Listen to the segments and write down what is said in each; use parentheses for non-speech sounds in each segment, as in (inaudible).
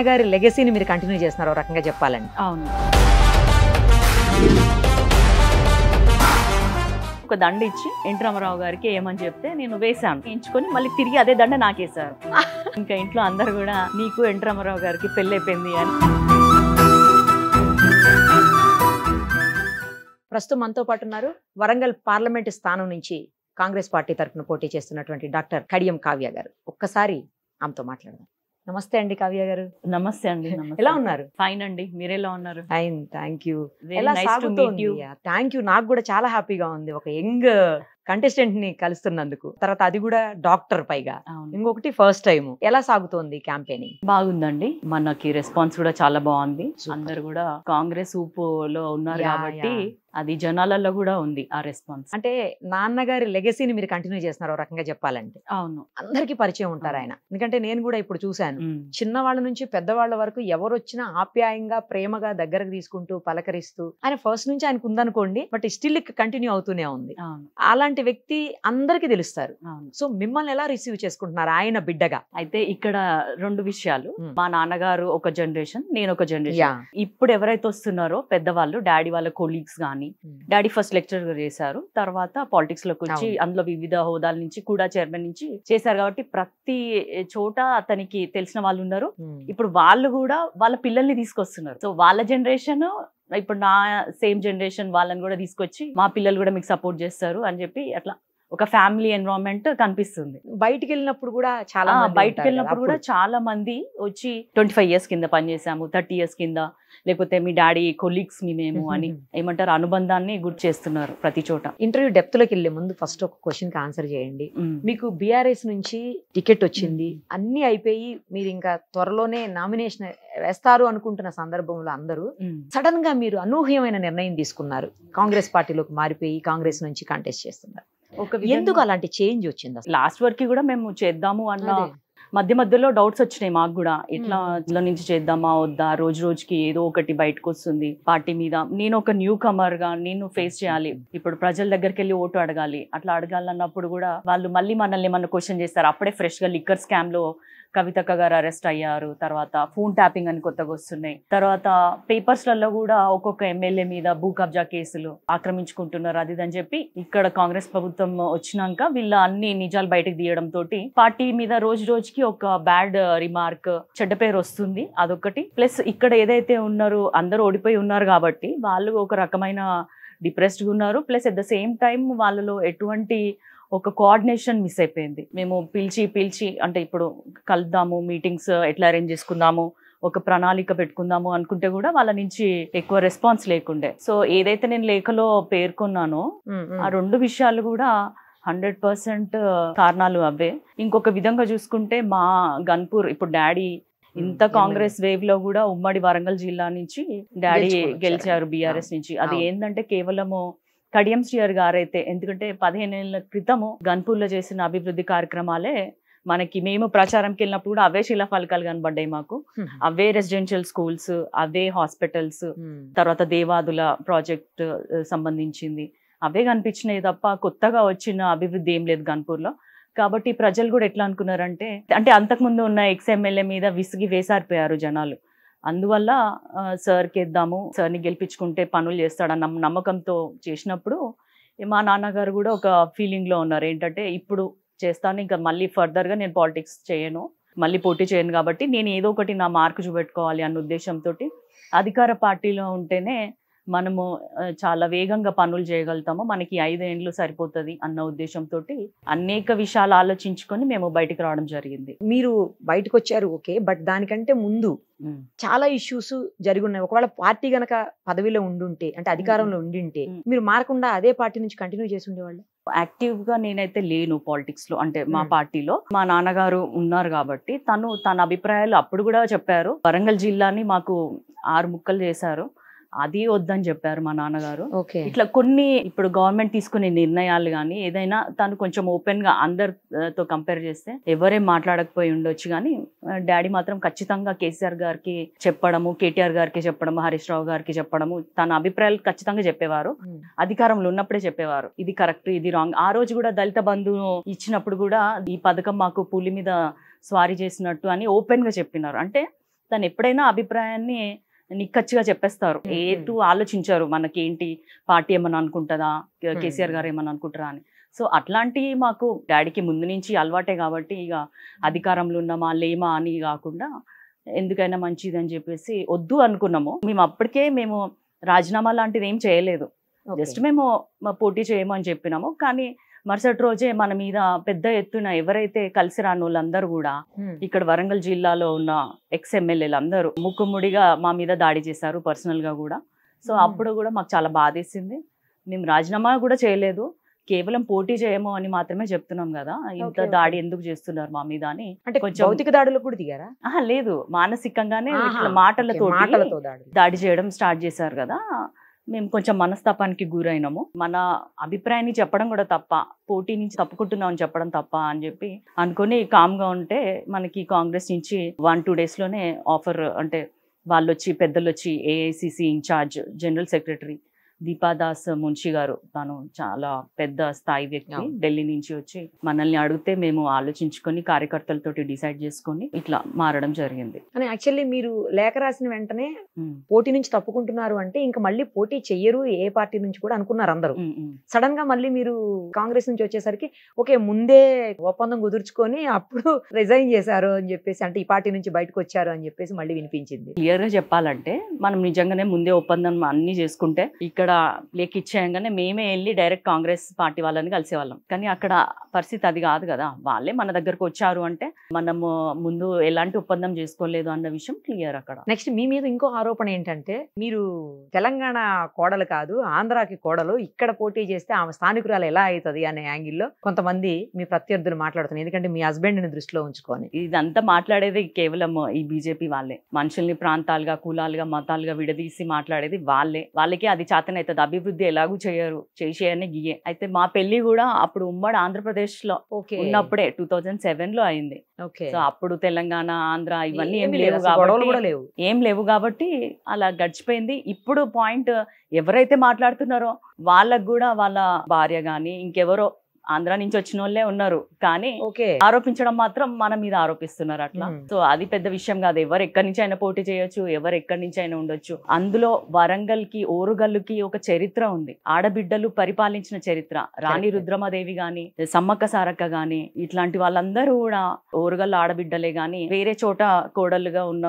నాన్నగారి లెగసీని మీరు కంటిన్యూ చేస్తున్నారు ఒక రకంగా చెప్పాలండి అవును. ఒక దండ ఇచ్చి ఎన్టీ రామారావు గారికి ఏమని చెప్తే నేను వేశాను. ఎంచుకొని మళ్ళీ తిరిగి అదే దండ నాకేశారు. (laughs) ఇంకా ఇంట్లో అందరు కూడా నీకు ఎన్టీ రామారావు గారికి పెళ్ళి అయిపోయింది అని. ప్రస్తుతం మనతో పాటు ఉన్నారు వరంగల్ పార్లమెంట్ స్థానం నుంచి కాంగ్రెస్ పార్టీ తరఫున పోటీ చేస్తున్నటువంటి డాక్టర్ కడియం కావ్య గారు. ఒక్కసారి ఆమెతో మాట్లాడదాం. నమస్తే అండి కావ్య గారు. నమస్తే అండి. (laughs) ఎలా ఉన్నారు? ఫైన్ అండి. మీరు ఎలా ఉన్నారు? Fine thank you. Thank you నాకు కూడా చాలా హ్యాపీగా ఉంది. ఒక యంగ్ కంటెస్టెంట్ని కలుస్తున్నందుకు. తర్వాత అది కూడా డాక్టర్ పైగా. ఇంకొకటి ఫస్ట్ టైం ఎలా సాగుతోంది క్యాంపెయినింగ్? బాగుందండి. మనకి రెస్పాన్స్ కూడా చాలా బాగుంది. అందరు కూడా కాంగ్రెస్ ఊపులో ఉన్నారు కాబట్టి. అది జనాలలో కూడా ఉంది ఆ రెస్పాన్స్. అంటే నాన్నగారి లెగసీని మీరు కంటిన్యూ చేస్తున్నారు రకంగా చెప్పాలంటే. అవును. అందరికీ పరిచయం ఉంటారు ఆయన. ఎందుకంటే నేను కూడా ఇప్పుడు చూశాను. చిన్నవాళ్ళ నుంచి పెద్దవాళ్ళ వరకు ఎవరు వచ్చినా ఆప్యాయంగా ప్రేమగా దగ్గరకు తీసుకుంటూ పలకరిస్తూ ఆయన ఫస్ట్ నుంచి ఆయనకు ఉందనుకోండి బట్ స్టిల్ కంటిన్యూ అవుతూనే ఉంది. అవును. అలాంటి వ్యక్తి అందరికీ తెలుస్తారు. సో మిమ్మల్ని ఎలా రిసీవ్ చేసుకుంటున్నారు ఆయన బిడ్డగా? అయితే ఇక్కడ రెండు విషయాలు. మా నాన్నగారు ఒక జనరేషన్ నేను ఒక జనరేషన్. ఇప్పుడు ఎవరైతే వస్తున్నారో పెద్దవాళ్ళు డాడీ వాళ్ళ కొలీగ్స్ కానీ డాడీ ఫస్ట్ లెక్చర్ చేశారు. తర్వాత పాలిటిక్స్లోకి వచ్చి. అందులో వివిధ హోదాల నుంచి కూడా చైర్మన్ నుంచి చేశారు కాబట్టి ప్రతి చోట అతనికి తెలిసిన వాళ్ళు ఉన్నారు. ఇప్పుడు వాళ్ళు కూడా వాళ్ళ పిల్లల్ని తీసుకొస్తున్నారు. సో వాళ్ళ జనరేషన్ ఇప్పుడు నా సేమ్ జనరేషన్ వాళ్ళని కూడా తీసుకొచ్చి మా పిల్లలు కూడా మీకు సపోర్ట్ చేస్తారు అని చెప్పి అట్లా ఒక ఫ్యామిలీ ఎన్విరాన్మెంట్ కనిపిస్తుంది బయటికి వెళ్ళినప్పుడు కూడా చాలా బయటకు వెళ్ళినప్పుడు కూడా. చాలా మంది వచ్చి ట్వంటీ ఫైవ్ ఇయర్స్ కింద పనిచేసాము థర్టీ ఇయర్స్ కింద లేకపోతే మీ డాడీ కొలీగ్స్ మీ మేము అని (laughs) ఏమంటారు అనుబంధాన్ని గుర్తు చేస్తున్నారు ప్రతి చోట ఇంటర్వ్యూ డెప్త్లోకి వెళ్ళే ముందు ఫస్ట్ ఒక క్వశ్చన్కి ఆన్సర్ చేయండి. మీకు బీఆర్ఎస్ నుంచి టికెట్ వచ్చింది అన్ని అయిపోయి మీరు ఇంకా త్వరలోనే నామినేషన్ వేస్తారు అనుకుంటున్న సందర్భంలో అందరూ. సడన్గా మీరు అనూహ్యమైన నిర్ణయం తీసుకున్నారు కాంగ్రెస్ పార్టీలోకి మారిపోయి కాంగ్రెస్ నుంచి కంటెస్ట్ చేస్తున్నారు ఎందుకు అలాంటి చేంజ్ వచ్చింది లాస్ట్ వరకు కూడా మేము చేద్దాము అన్న. మధ్య మధ్యలో డౌట్స్ వచ్చినాయి మాకు కూడా. ఇట్లా. ఇందులో నుంచి చేద్దామా వద్దా? రోజు రోజుకి ఏదో ఒకటి బయటకు వస్తుంది పార్టీ మీద. నేను ఒక న్యూ కమర్గా నేను ఫేస్ చేయాలి. ఇప్పుడు ప్రజల దగ్గరికి వెళ్ళి ఓటు అడగాలి. అట్లా అడగాలన్నప్పుడు కూడా వాళ్ళు మళ్ళీ మనల్ని ఏమన్నా క్వశ్చన్ చేస్తారు. అప్పుడే ఫ్రెష్గా లిక్కర్ స్కామ్లో కవితక్క గారు అరెస్ట్ అయ్యారు. తర్వాత ఫోన్ ట్యాపింగ్ అని కొత్తగా వస్తున్నాయి. తర్వాత పేపర్స్లలో కూడా ఒక్కొక్క ఎమ్మెల్యే మీద భూ కబ్జా కేసులు ఆక్రమించుకుంటున్నారు అది ఇది అని చెప్పి ఇక్కడ కాంగ్రెస్ ప్రభుత్వం వచ్చినాక వీళ్ళ అన్ని నిజాలు బయటకు తీయడం తోటి పార్టీ మీద రోజు రోజుకి ఒక బ్యాడ్ రిమార్క్ చెడ్డ పేరు వస్తుంది. అదొకటి ప్లస్ ఇక్కడ ఏదైతే ఉన్నారో అందరూ ఓడిపోయి ఉన్నారు కాబట్టి వాళ్ళు ఒక రకమైన డిప్రెస్డ్గా ఉన్నారు. Plus at the same time వాళ్ళలో ఎటువంటి ఒక కోఆర్డినేషన్ మిస్ అయిపోయింది మేము పిలిచి పిలిచి అంటే ఇప్పుడు కలుద్దాము మీటింగ్స్ ఎట్లా అరేంజ్ చేసుకుందాము ఒక ప్రణాళిక పెట్టుకుందాము అనుకుంటే కూడా వాళ్ళ నుంచి ఎక్కువ రెస్పాన్స్ లేకుండే సో ఏదైతే నేను లేఖలో పేర్కొన్నానో. ఆ రెండు విషయాలు కూడా హండ్రెడ్ పర్సెంట్ కారణాలు అవే ఇంకొక విధంగా చూసుకుంటే మా గన్పూర్ ఇప్పుడు డాడీ ఇంత కాంగ్రెస్ వేవ్లో కూడా ఉమ్మడి వరంగల్ జిల్లా నుంచి డాడీ. గెలిచారు బీఆర్ఎస్ నుంచి అది. ఏంటంటే కేవలము కడియం శ్రీయర్ గారైతే ఎందుకంటే పదిహేను ఏళ్ళ క్రితము గన్పూర్లో చేసిన అభివృద్ధి కార్యక్రమాలే మనకి మేము ప్రచారంకి వెళ్ళినప్పుడు కూడా అవే శిలా ఫలకాలు కనబడ్డాయి మాకు. అవే రెసిడెన్షియల్ స్కూల్స్ అవే హాస్పిటల్స్. తర్వాత దేవాదుల ప్రాజెక్ట్ సంబంధించింది. అవే కనిపించినాయి తప్ప కొత్తగా వచ్చిన అభివృద్ధి ఏం లేదు గన్పూర్లో కాబట్టి ప్రజలు కూడా ఎట్లా అనుకున్నారంటే అంటే అంతకుముందు ఉన్న ఎక్స్ ఎమ్మెల్యే మీద విసిగి వేసారిపోయారు జనాలు. అందువల్ల సార్కి ఇద్దాము సార్ని గెలిపించుకుంటే పనులు చేస్తాడన్న నమ్మకంతో చేసినప్పుడు మా నాన్నగారు కూడా ఒక ఫీలింగ్లో ఉన్నారు. ఏంటంటే ఇప్పుడు చేస్తాను ఇంకా మళ్ళీ ఫర్దర్గా నేను పాలిటిక్స్ చేయను మళ్ళీ పోటీ చేయను కాబట్టి నేను ఏదో ఒకటి నా మార్కు చూపెట్టుకోవాలి అన్న ఉద్దేశంతో అధికార పార్టీలో ఉంటేనే మనము చాలా వేగంగా పనులు చేయగలుగుతాము? మనకి ఐదేండ్లు సరిపోతుంది అన్న ఉద్దేశంతో అనేక విషయాలు ఆలోచించుకొని మేము బయటికి రావడం జరిగింది. మీరు బయటకు వచ్చారు ఓకే. బట్ దానికంటే ముందు చాలా ఇష్యూస్ జరిగి ఉన్నాయి ఒకవేళ పార్టీ గనక పదవిలో ఉండుంటే అంటే అధికారంలో ఉండింటే. మీరు మారకుండా అదే పార్టీ నుంచి కంటిన్యూ చేసి ఉండేవాళ్ళు యాక్టివ్గా నేనైతే లేను పాలిటిక్స్లో అంటే మా. పార్టీలో. మా నాన్నగారు ఉన్నారు కాబట్టి తను తన అభిప్రాయాలు అప్పుడు కూడా చెప్పారు. వరంగల్ జిల్లాని మాకు ఆరు ముక్కలు చేశారు. అది వద్దని చెప్పారు మా నాన్నగారు. ఇట్లా కొన్ని ఇప్పుడు గవర్నమెంట్ తీసుకునే నిర్ణయాలు కానీ ఏదైనా తను కొంచెం ఓపెన్గా అందరితో కంపేర్ చేస్తే ఎవరేం మాట్లాడకపోయి ఉండొచ్చు కానీ డాడీ మాత్రం ఖచ్చితంగా కేసీఆర్ గారికి చెప్పడము కేటీఆర్ గారికి చెప్పడము హరీష్ రావు గారికి చెప్పడము తన అభిప్రాయాలు ఖచ్చితంగా చెప్పేవారు. అధికారంలో ఉన్నప్పుడే చెప్పేవారు. ఇది కరెక్ట్ ఇది రాంగ్. ఆ రోజు కూడా దళిత బంధు ఇచ్చినప్పుడు కూడా ఈ పథకం మాకు పులి మీద స్వారీ చేసినట్టు అని ఓపెన్గా చెప్పినారు. అంటే తను ఎప్పుడైనా అభిప్రాయాన్ని నిక్కచ్చిగా చెప్పేస్తారు. ఏటు ఆలోచించారు మనకేంటి పార్టీ ఏమన్నా అనుకుంటుందా. కేసీఆర్ గారు ఏమన్నా అనుకుంటారా అని సో అట్లాంటివి మాకు డాడీకి ముందు నుంచి అలవాటే కాబట్టి ఇక అధికారంలో ఉన్నామా లేమా అని కాకుండా ఎందుకైనా మంచిది అని చెప్పేసి వద్దు అనుకున్నాము మేము అప్పటికే మేము రాజీనామా లాంటిది ఏం చేయలేదు. జస్ట్ మేము పోటీ చేయము అని చెప్పినాము కానీ మరుసటి రోజే మన మీద పెద్ద ఎత్తున ఎవరైతే కలిసి రాని వాళ్ళందరూ కూడా. ఇక్కడ వరంగల్ జిల్లాలో ఉన్న ఎక్స్ ఎమ్మెల్యేలు అందరూ ముక్కుముడిగా మా మీద దాడి చేశారు పర్సనల్గా కూడా. సో. అప్పుడు కూడా మాకు చాలా బాధేసింది. మేము రాజీనామా కూడా చేయలేదు. కేవలం పోటీ చేయము అని మాత్రమే చెప్తున్నాం కదా. ఇంత. దాడి ఎందుకు చేస్తున్నారు మా మీద అని అంటే కొంచెం- భౌతిక దాడులు కూడా దిగారా? లేదు. మానసికంగానే మాటలతో దాడి చేయడం స్టార్ట్ చేశారు కదా. మేము కొంచెం మనస్తాపానికి గురైనాము. మన అభిప్రాయాన్ని చెప్పడం కూడా తప్ప పోటీ నుంచి తప్పుకుంటున్నాం అని చెప్పడం తప్ప అని చెప్పి అనుకొని కామ్గా ఉంటే మనకి కాంగ్రెస్ నుంచి వన్ టూ డేస్లోనే ఆఫర్ అంటే వాళ్ళు వచ్చి పెద్దలు వచ్చి AICC incharge general secretary Deepa Das Munshi గారు తను చాలా పెద్ద స్థాయి వ్యక్తి. ఢిల్లీ నుంచి వచ్చి మనల్ని అడిగితే మేము ఆలోచించుకొని కార్యకర్తలతోటి డిసైడ్ చేసుకొని ఇట్లా మారడం జరిగింది. కానీ యాక్చువల్లీ మీరు లేఖ రాసిన వెంటనే పోటీ నుంచి తప్పుకుంటున్నారు అంటే ఇంకా మళ్ళీ పోటీ చెయ్యరు ఏ పార్టీ నుంచి కూడా అనుకున్నారు అందరూ. సడన్గా మళ్ళీ మీరు కాంగ్రెస్ నుంచి వచ్చేసరికి ఓకే ముందే ఒప్పందం కుదుర్చుకొని అప్పుడు (laughs) రిజైన్ చేశారు అని చెప్పేసి అంటే ఈ పార్టీ నుంచి బయటకు వచ్చారు అని చెప్పేసి మళ్ళీ వినిపించింది. క్లియర్గా చెప్పాలంటే మనం నిజంగానే ముందే ఒప్పందం అన్ని చేసుకుంటే ఇక్కడ లేఖ ఇచ్చేయంగానే మేమే వెళ్ళి డైరెక్ట్ కాంగ్రెస్ పార్టీ వాళ్ళని కలిసేవాళ్ళం. కానీ అక్కడ పరిస్థితి అది కాదు కదా. వాళ్ళే మన దగ్గరకు వచ్చారు అంటే మనము ముందు ఎలాంటి ఒప్పందం చేసుకోలేదు అన్న విషయం క్లియర్ అక్కడ. నెక్స్ట్ మీ మీద ఇంకో ఆరోపణ ఏంటంటే మీరు తెలంగాణ కోడలు కాదు ఆంధ్రాకి కోడలు ఇక్కడ పోటీ చేస్తే ఆమె స్థానికురాలు ఎలా అవుతుంది అనే యాంగిల్లో కొంతమంది మీ ప్రత్యర్థులు మాట్లాడుతున్నారు. ఎందుకంటే మీ హస్బెండ్ని దృష్టిలో ఉంచుకొని. ఇదంతా మాట్లాడేది కేవలం ఈ బీజేపీ వాళ్ళే. మనుషుల్ని ప్రాంతాలుగా కులాలుగా మతాలుగా విడదీసి మాట్లాడేది వాళ్ళే. వాళ్ళకి అది చేతనవుతుంది అభివృద్ధి ఎలాగూ చేయరు చేసేయని గియే అయితే మా పెళ్ళి కూడా అప్పుడు ఉమ్మడి ఆంధ్రప్రదేశ్లో ఉన్నప్పుడే టూ థౌజండ్ సెవెన్లో అయింది. ఓకే. సో అప్పుడు తెలంగాణ ఆంధ్ర ఇవన్నీ ఏం లేవు కాబట్టి ఏం లేవు కాబట్టి అలా గడిచిపోయింది. ఇప్పుడు పాయింట్ ఎవరైతే మాట్లాడుతున్నారో వాళ్ళకు కూడా వాళ్ళ భార్య గాని ఇంకెవరో ఆంధ్ర నుంచి వచ్చిన వాళ్ళే ఉన్నారు కానీ ఆరోపించడం మాత్రం మన మీద ఆరోపిస్తున్నారు అట్లా. సో అది పెద్ద విషయం కాదు ఎవరు ఎక్కడి నుంచి అయినా పోటీ చేయొచ్చు ఎవరు ఎక్కడి నుంచి అయినా ఉండొచ్చు అందులో వరంగల్కి ఓరుగల్లుకి ఒక చరిత్ర ఉంది ఆడబిడ్డలు పరిపాలించిన చరిత్ర రాణి. రుద్రమదేవి గాని సమ్మక్క సారక్క గాని ఇట్లాంటి వాళ్ళందరూ కూడా ఓరుగల్లు ఆడబిడ్డలే గాని వేరే చోట కోడలుగా ఉన్న.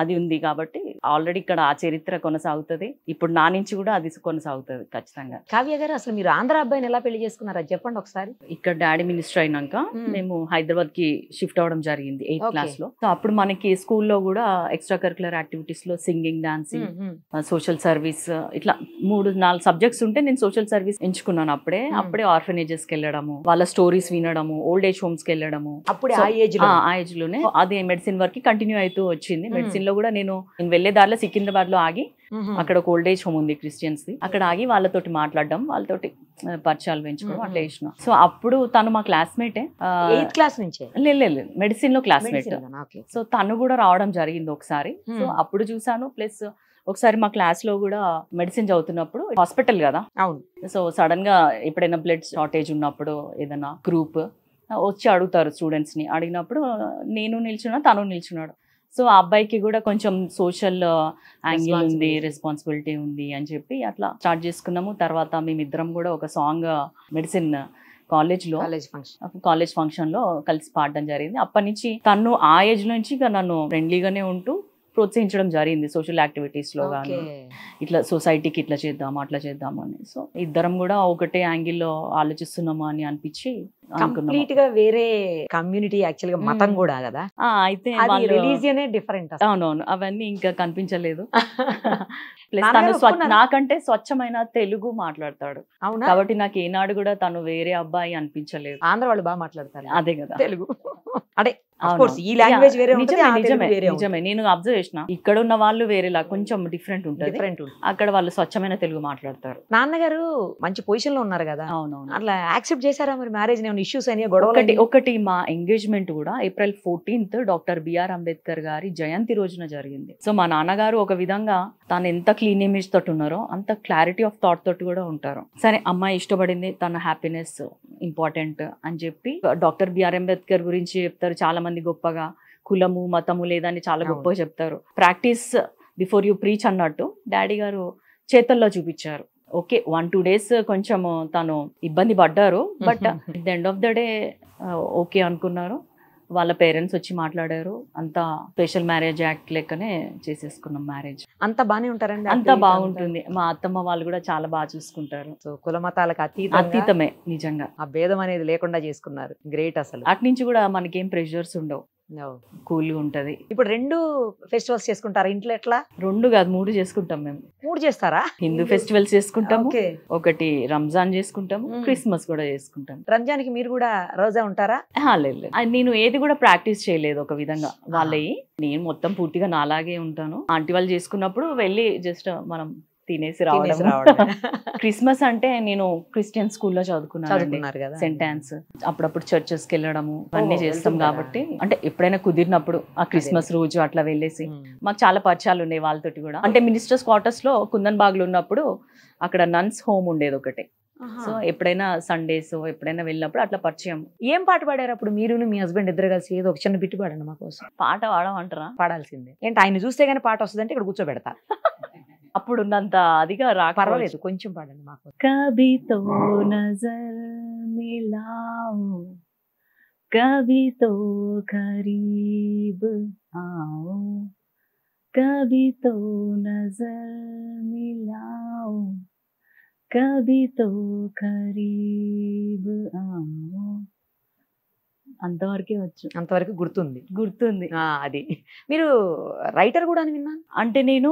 అది ఉంది కాబట్టి ఆల్రెడీ ఇక్కడ ఆ చరిత్ర కొనసాగుతుంది. ఇప్పుడు నా నుంచి కూడా అది కొనసాగుతుంది ఖచ్చితంగా. కావ్య గారు అసలు మీరు ఆంధ్ర అబ్బాయిని ఎలా పెళ్ళి చేసుకున్నారు అది చెప్పండి ఒకసారి. ఇక్కడ డాడీ మినిస్టర్ అయినాక మ్మ్. హైదరాబాద్కి షిఫ్ట్ అవడం జరిగింది ఎయిత్. క్లాస్లో సో అప్పుడు మనకి స్కూల్లో కూడా ఎక్స్ట్రా కరికులర్ యాక్టివిటీస్లో సింగింగ్ డాన్సింగ్ సోషల్ సర్వీస్ ఇట్లా మూడు నాలుగు సబ్జెక్ట్స్ ఉంటే నేను సోషల్ సర్వీస్ ఎంచుకున్నాను అప్పుడే. అప్పుడే ఆర్ఫనేజెస్కి వెళ్ళడము వాళ్ళ స్టోరీస్ వినడము ఓల్డ్ ఏజ్ హోమ్స్కి వెళ్ళడము. అప్పుడే ఆ ఏజ్లోనే అదే మెడిసిన్ వరకు కంటిన్యూ అవుతూ వచ్చింది. మెడిసిన్లో కూడా నేను నేను వెళ్ళే దారిలో సికింద్రాబాద్లో ఆగి మ్మ్. అక్కడ ఒక ఓల్డ్ ఏజ్ హోమ్ ఉంది క్రిస్టియన్స్ ది అక్కడ ఆగి వాళ్ళతోటి మాట్లాడడం వాళ్ళతోటి పరిచయాలు పెంచుకోవడం అట్లా Mhm. చేసిన. సో అప్పుడు తను మా క్లాస్మేటే క్లాస్ నుంచే? లేదు మెడిసిన్లో క్లాస్మేట్. సో తను కూడా రావడం జరిగింది ఒకసారి. So Hmm. అప్పుడు చూసాను ప్లస్ ఒకసారి మా క్లాస్లో కూడా మెడిసిన్ చదువుతున్నప్పుడు హాస్పిటల్ కదా. అవును. సో సడన్గా ఎప్పుడైనా బ్లడ్ షార్టేజ్ ఉన్నప్పుడు ఏదైనా గ్రూప్ వచ్చి అడుగుతారు స్టూడెంట్స్ని. అడిగినప్పుడు నేను నిల్చున్నా తను నిల్చున్నాడు. సో ఆ అబ్బాయికి కూడా కొంచెం సోషల్ యాంగిల్ ఉంది. రెస్పాన్సిబిలిటీ ఉంది అని చెప్పి అట్లా స్టార్ట్ చేసుకున్నాము. తర్వాత మేమిద్దరం కూడా ఒక సాంగ్ మెడిసిన్ కాలేజ్లో కాలేజ్ ఫంక్షన్ కాలేజ్ ఫంక్షన్లో కలిసి పాడడం జరిగింది. అప్పటి నుంచి తను ఆ ఏజ్ నుంచి ఇక నన్ను ఫ్రెండ్లీగానే ఉంటూ ప్రోత్సహించడం జరిగింది సోషల్ యాక్టివిటీస్లో కానీ ఇట్లా సొసైటీకి ఇట్లా చేద్దాము అట్లా చేద్దాము అని. సో ఇద్దరం కూడా ఒకటే యాంగిల్లో ఆలోచిస్తున్నాము అని అనిపించి కంప్లీట్గా వేరే కమ్యూనిటీ యాక్చువల్గా మతం. కూడా కదా? అయితే రిలీజియనే డిఫరెంట్ అవునవును అవన్నీ ఇంకా కనిపించలేదు. (laughs) ప్లస్ తను? నాకంటే స్వచ్ఛమైన తెలుగు మాట్లాడతాడు. కాబట్టి నాకు ఏనాడు కూడా తను వేరే అబ్బాయి అనిపించలేదు. ఆంధ్ర వాళ్ళు బాగా మాట్లాడతారు. అదే కదా. తెలుగు. అంటే ఈ లాంగ్వేజ్ వేరే నిజమే నేను అబ్జర్వ్ చేసిన ఇక్కడ ఉన్న వాళ్ళు వేరేలా కొంచెం డిఫరెంట్ ఉంటుంది. డిఫరెంట్ అక్కడ వాళ్ళు స్వచ్ఛమైన తెలుగు మాట్లాడతారు. నాన్నగారు మంచి పొజిషన్లో ఉన్నారు కదా. అవునవును. అట్లా యాక్సెప్ట్ చేశారా మరి మ్యారేజ్ ఇష్యూస్ గొడవలు ఒకటి? ఒకటి మా ఎంగేజ్మెంట్ కూడా April fourteenth doctor BR Ambedkar గారి జయంతి రోజున జరిగింది. సో మా నాన్నగారు ఒక విధంగా తాను ఎంత క్లీన్ ఇమేజ్ తోటి ఉన్నారో అంత క్లారిటీ ఆఫ్ థాట్ తోటి కూడా ఉంటారు. సరే అమ్మాయి ఇష్టపడింది తన హ్యాపీనెస్ ఇంపార్టెంట్ అని చెప్పి డాక్టర్ బిఆర్ అంబేద్కర్ గురించి చెప్తారు. చాలా మంది గొప్పగా కులము మతము లేదని చాలా. గొప్పగా చెప్తారు. Practice before you preach daddy daddy గారు చేతల్లో చూపించారు. ఓకే వన్ టూ డేస్ కొంచెం తను ఇబ్బంది పడ్డారు. But (laughs) the end of the day okay అనుకున్నారు. వాళ్ళ పేరెంట్స్ వచ్చి మాట్లాడారు. అంతా స్పెషల్ మ్యారేజ్ యాక్ట్ లెక్కనే చేసేసుకున్నాం మ్యారేజ్. అంత బానే ఉంటారండి అంతా బాగుంటుంది. మా అత్తమ్మ వాళ్ళు కూడా చాలా బాగా చూసుకుంటారు. సో కుల మతాలకు అతీతంగా అతీతమే నిజంగా. ఆ భేదం అనేది లేకుండా చేసుకున్నారు. గ్రేట్ అసలు. అటు నుంచి కూడా మనకేం ప్రెషర్స్ ఉండవు. కూల్గా ఉంటది. ఇప్పుడు రెండు ఫెస్టివల్స్ చేసుకుంటారా? ఇంట్లో ఎట్లా? రెండు కాదు మూడు చేసుకుంటాం మేము. మూడు చేస్తారా? హిందూ ఫెస్టివల్స్ చేసుకుంటాము ఓకే. ఒకటి రంజాన్ చేసుకుంటాము. క్రిస్మస్ కూడా చేసుకుంటాం. రంజాన్కి మీరు కూడా రోజా ఉంటారా? లేదు నేను ఏది కూడా ప్రాక్టీస్ చేయలేదు ఒక విధంగా. వాళ్ళవి నేను మొత్తం పూర్తిగా నాలాగే ఉంటాను. ఆంటీ వాళ్ళు చేసుకున్నప్పుడు వెళ్ళి జస్ట్ మనం తినేసి రావడం. (laughs) క్రిస్మస్ అంటే నేను క్రిస్టియన్ స్కూల్లో చదువుకున్నాను చదువుకున్నారు కదా. సెంట్ ఆన్స్ అప్పుడప్పుడు చర్చెస్కి వెళ్ళడము అన్ని చేస్తాం? కాబట్టి. అంటే ఎప్పుడైనా కుదిరినప్పుడు ఆ క్రిస్మస్ రోజు అట్లా వెళ్ళేసి. మాకు చాలా పరిచయాలు ఉన్నాయి వాళ్ళతోటి కూడా. అంటే మినిస్టర్స్ క్వార్టర్స్లో కుందన్ బాగ్లో ఉన్నప్పుడు అక్కడ నన్స్ హోమ్ ఉండేది ఒకటి. సో ఎప్పుడైనా సండేస్ ఎప్పుడైనా వెళ్ళినప్పుడు అట్లా పరిచయం. ఏం పాట పాడారు అప్పుడు మీరు మీ హస్బెండ్ ఇద్దరు కలిసి? ఏదో ఒక చిన్న బిట్టు పాడండి మా కోసం పాట పాడమంటారా? పాడాల్సిందే. ఏంటి ఆయన చూస్తే గానీ పాట వస్తుందంటే ఇక్కడ కూర్చోబెడతా. (laughs) అప్పుడు ఉన్నంత అదిగా రా పర్వాలేదు కొంచెం పాడండి మాకు. కవితో నజర్ మిలావు కవితో ఖరీబ్ ఆవు కవితో నజర్ మిలావు కవితో ఖరీబ్ ఆవు. అంతవరకే వచ్చు. అంతవరకు గుర్తుంది. గుర్తుంది. అది. మీరు రైటర్ కూడా అని విన్నాను? అంటే నేను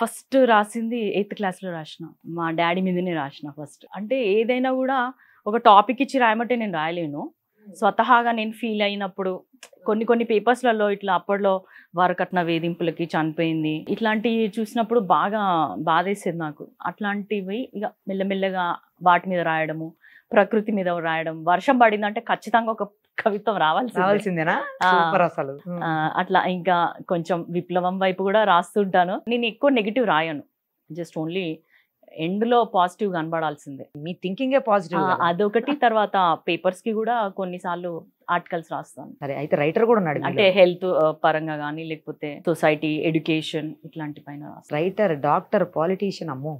ఫస్ట్ రాసింది ఎయిత్ క్లాస్లో రాసిన. మా డాడీ మీదనే రాసిన ఫస్ట్. అంటే ఏదైనా కూడా ఒక టాపిక్ ఇచ్చి రాయమంటే నేను రాయలేను. స్వతహాగా నేను ఫీల్ అయినప్పుడు కొన్ని కొన్ని పేపర్స్లలో ఇట్లా అప్పట్లో వరకట్న వేధింపులకి చనిపోయింది. ఇట్లాంటివి చూసినప్పుడు బాగా బాధేసేది నాకు. అట్లాంటివి ఇక మెల్లమెల్లగా వాటి మీద రాయడము ప్రకృతి మీద రాయడం వర్షం పడిందంటే ఖచ్చితంగా ఒక కవిత్వం రావాల్సి రావాల్సిందేనా. సూపర్ అసలు. అట్లా ఇంకా కొంచెం విప్లవం వైపు కూడా రాస్తుంటాను. నేను ఎక్కువ నెగిటివ్ రాయను. జస్ట్ ఓన్లీ ఎండ్లో పాజిటివ్ కనబడాల్సిందే. మీ థింకింగే పాజిటివ్ అదొకటి తర్వాత పేపర్స్కి కూడా కొన్నిసార్లు ఆర్టికల్స్ రాస్తాను. సరే అయితే రైటర్ కూడా ఉన్నాడు అంటే హెల్త్ పరంగా కానీ లేకపోతే సొసైటీ ఎడ్యుకేషన్ ఇట్లాంటి పైన రైటర్ డాక్టర్ పాలిటీషియన్ అమ్మో.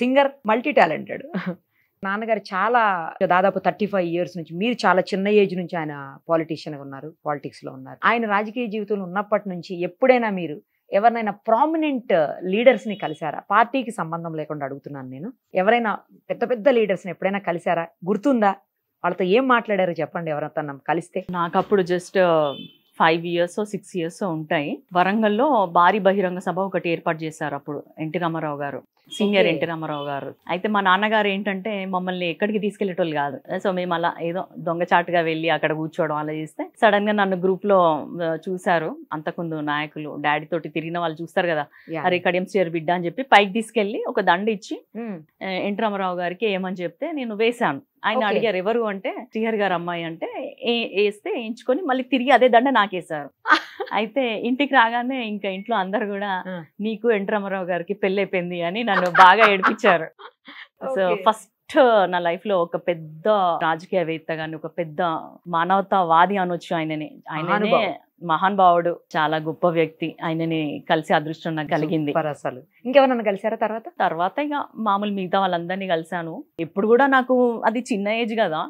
సింగర్ మల్టీ టాలెంటెడ్ నాన్నగారు చాలా దాదాపు థర్టీ ఫైవ్ ఇయర్స్ నుంచి మీరు చాలా చిన్న ఏజ్ నుంచి ఆయన పాలిటీషియన్ ఉన్నారు పాలిటిక్స్లో ఉన్నారు. ఆయన రాజకీయ జీవితంలో ఉన్నప్పటి నుంచి ఎప్పుడైనా మీరు ఎవరినైనా ప్రామినెంట్ లీడర్స్ని కలిశారా? పార్టీకి సంబంధం లేకుండా అడుగుతున్నాను నేను. ఎవరైనా పెద్ద పెద్ద లీడర్స్ని ఎప్పుడైనా కలిశారా? గుర్తుందా? వాళ్ళతో ఏం మాట్లాడారు చెప్పండి ఎవరైనా కలిస్తే. నాకు అప్పుడు just five years six years ఉంటాయి. వరంగల్లో భారీ బహిరంగ సభ ఒకటి ఏర్పాటు చేశారు అప్పుడు ఎన్టీ రామారావు గారు. సీనియర్. ఎన్టీ రామారావు గారు. అయితే మా నాన్నగారు ఏంటంటే మమ్మల్ని ఎక్కడికి తీసుకెళ్ళేటోళ్ళు కాదు. సో మేము అలా ఏదో దొంగచాటుగా వెళ్ళి అక్కడ కూర్చోవడం అలా చేస్తే సడన్గా నన్ను గ్రూప్లో చూశారు. అంతకుందు నాయకులు డాడీ తోటి తిరిగిన వాళ్ళు చూస్తారు కదా. అరే కడియం స్టేర్ బిడ్డ అని చెప్పి పైకి తీసుకెళ్ళి ఒక దండ ఇచ్చి ఎన్టీ రామారావు గారికి ఏమని చెప్తే నేను వేశాను. ఆయన. అడిగారు ఎవరు అంటే శ్రీహరి గారు అమ్మాయి అంటే ఏ- వేస్తే వేయించుకొని మళ్ళీ తిరిగి అదే దండ నాకేశారు (laughs) అయితే ఇంటికి రాగానే ఇంకా ఇంట్లో అందరు కూడా. నీకు ఎన్టీ రామారావు గారికి పెళ్ళి అయిపోయింది అని నన్ను బాగా ఏడిపించారు సో Okay. ఫస్ట్ నా లైఫ్లో ఒక పెద్ద రాజకీయవేత్త గాని ఒక పెద్ద మానవతావాది అనొచ్చు ఆయనని. ఆయననే మహానుభావుడు. చాలా గొప్ప వ్యక్తి. ఆయనని కలిసి అదృష్టం నాకు కలిగింది. అసలు. ఇంకెవరన్నా కలిసారా తర్వాత? తర్వాత ఇక మామూలు మిగతా వాళ్ళందరినీ కలిశాను ఇప్పుడు కూడా నాకు అది చిన్న ఏజ్ కదా.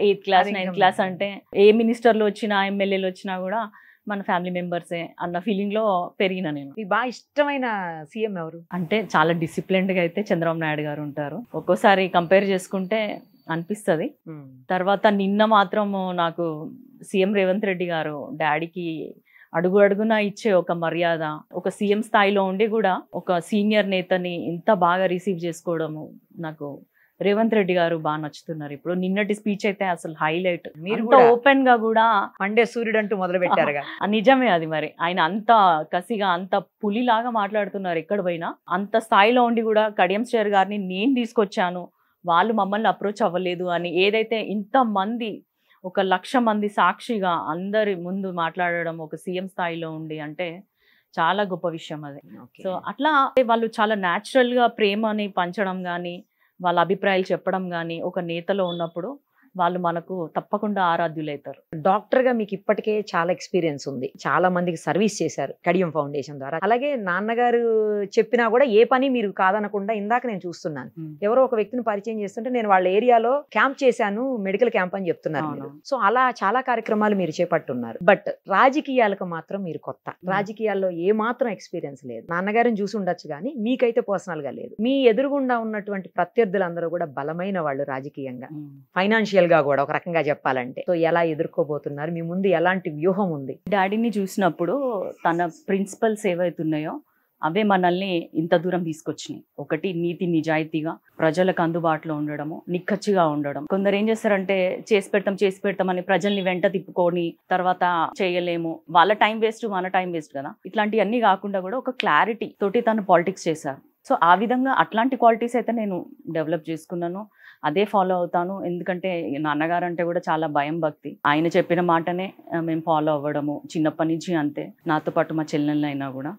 ఎయిత్ క్లాస్ నైన్త్ క్లాస్ అంటే ఏ మినిస్టర్లు వచ్చినా ఎమ్మెల్యేలు వచ్చినా కూడా మన ఫ్యామిలీ మెంబర్సే అన్న ఫీలింగ్లో పెరిగిన నేను. మీకు బాగా ఇష్టమైన సీఎం ఎవరు? అంటే చాలా డిసిప్లిన్డ్గా అయితే చంద్రబాబు నాయుడు గారు ఉంటారు. ఒక్కోసారి కంపేర్ చేసుకుంటే అనిపిస్తది. తర్వాత నిన్న మాత్రం నాకు సీఎం రేవంత్ రెడ్డి గారు డాడీకి అడుగు అడుగున ఇచ్చే ఒక మర్యాద ఒక సీఎం స్థాయిలో ఉండి కూడా ఒక సీనియర్ నేతని ఇంత బాగా రిసీవ్ చేసుకోవడము నాకు రేవంత్ రెడ్డి గారు బాగా నచ్చుతున్నారు. ఇప్పుడు నిన్నటి స్పీచ్ అయితే అసలు హైలైట్. మీరు కూడా ఓపెన్గా కూడా మండే సూర్యుడు అంటూ మొదలు పెట్టారుగా (laughs) ఆ నిజమే అది మరి. ఆయన అంత కసిగా అంత పులిలాగా మాట్లాడుతున్నారు ఎక్కడ పోయినా. అంత స్థాయిలో ఉండి కూడా కడియం స్టేర్ గారిని నేను తీసుకొచ్చాను. వాళ్ళు మమ్మల్ని అప్రోచ్ అవ్వలేదు అని ఏదైతే ఇంత మంది ఒక లక్ష మంది సాక్షిగా అందరి ముందు మాట్లాడడం ఒక సీఎం స్థాయిలో ఉండి అంటే చాలా గొప్ప విషయం అది. సో అట్లా వాళ్ళు చాలా గా ప్రేమని పంచడం కానీ వాళ్ళ అభిప్రాయాలు చెప్పడం కానీ ఒక నేతలో ఉన్నప్పుడు వాళ్ళు మనకు తప్పకుండా ఆరాధ్యులైతారు. డాక్టర్గా మీకు ఇప్పటికే చాలా ఎక్స్పీరియన్స్ ఉంది. చాలా మందికి సర్వీస్ చేశారు కడియం ఫౌండేషన్ ద్వారా. అలాగే నాన్నగారు చెప్పినా కూడా ఏ పని మీరు కాదనకుండా ఇందాక నేను చూస్తున్నాను. ఎవరో ఒక వ్యక్తిని పరిచయం చేస్తుంటే నేను వాళ్ళ ఏరియాలో క్యాంప్ చేశాను మెడికల్ క్యాంప్ అని చెప్తున్నారు. సో అలా చాలా కార్యక్రమాలు మీరు చేపట్టున్నారు. బట్ రాజకీయాలకు మాత్రం మీరు కొత్త. రాజకీయాల్లో ఏ మాత్రం ఎక్స్పీరియన్స్ లేదు. నాన్నగారిని చూసి ఉండొచ్చు కానీ మీకైతే పర్సనల్గా లేదు. మీ ఎదురుగుండా ఉన్నటువంటి ప్రత్యర్థులందరూ కూడా బలమైన వాళ్ళు రాజకీయంగా. ఫైనాన్షియల్ గా కూడా ఒక రకంగా చెప్పాలంటే. సో ఎలా ఎదుర్కోబోతున్నారు? మీ ముందు ఎలాంటి వ్యూహం ఉంది? డాడీని చూసినప్పుడు తన ప్రిన్సిపల్స్ ఏవైతున్నాయో అవే మనల్ని ఇంత దూరం తీసుకొచ్చినాయి. ఒకటి నీతి నిజాయితీగా ప్రజలకు అందుబాటులో ఉండడము నిక్కచ్చిగా ఉండడం. కొందరు ఏం చేస్తారంటే చేసి పెడతాం చేసి పెడతాం అని ప్రజల్ని వెంట తిప్పుకొని తర్వాత చేయలేము. వాళ్ళ టైం వేస్ట్ మన టైం వేస్ట్ కదా. ఇట్లాంటివన్నీ కాకుండా కూడా ఒక క్లారిటీ తోటి తను పాలిటిక్స్ చేశారు. సో ఆ విధంగా అట్లాంటి క్వాలిటీస్ అయితే నేను డెవలప్ చేసుకున్నాను. అదే ఫాలో అవుతాను. ఎందుకంటే నాన్నగారు అంటే కూడా చాలా భయం భక్తి. ఆయన చెప్పిన మాటనే మేము ఫాలో అవ్వడము చిన్నప్పటి నుంచి అంతే. నాతో పాటు మా చెల్లెళ్ళు అయినా కూడా.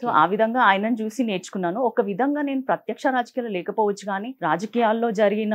సో ఆ విధంగా ఆయనను చూసి నేర్చుకున్నాను. ఒక విధంగా నేను ప్రత్యక్ష రాజకీయాలు లేకపోవచ్చు కానీ రాజకీయాల్లో జరిగిన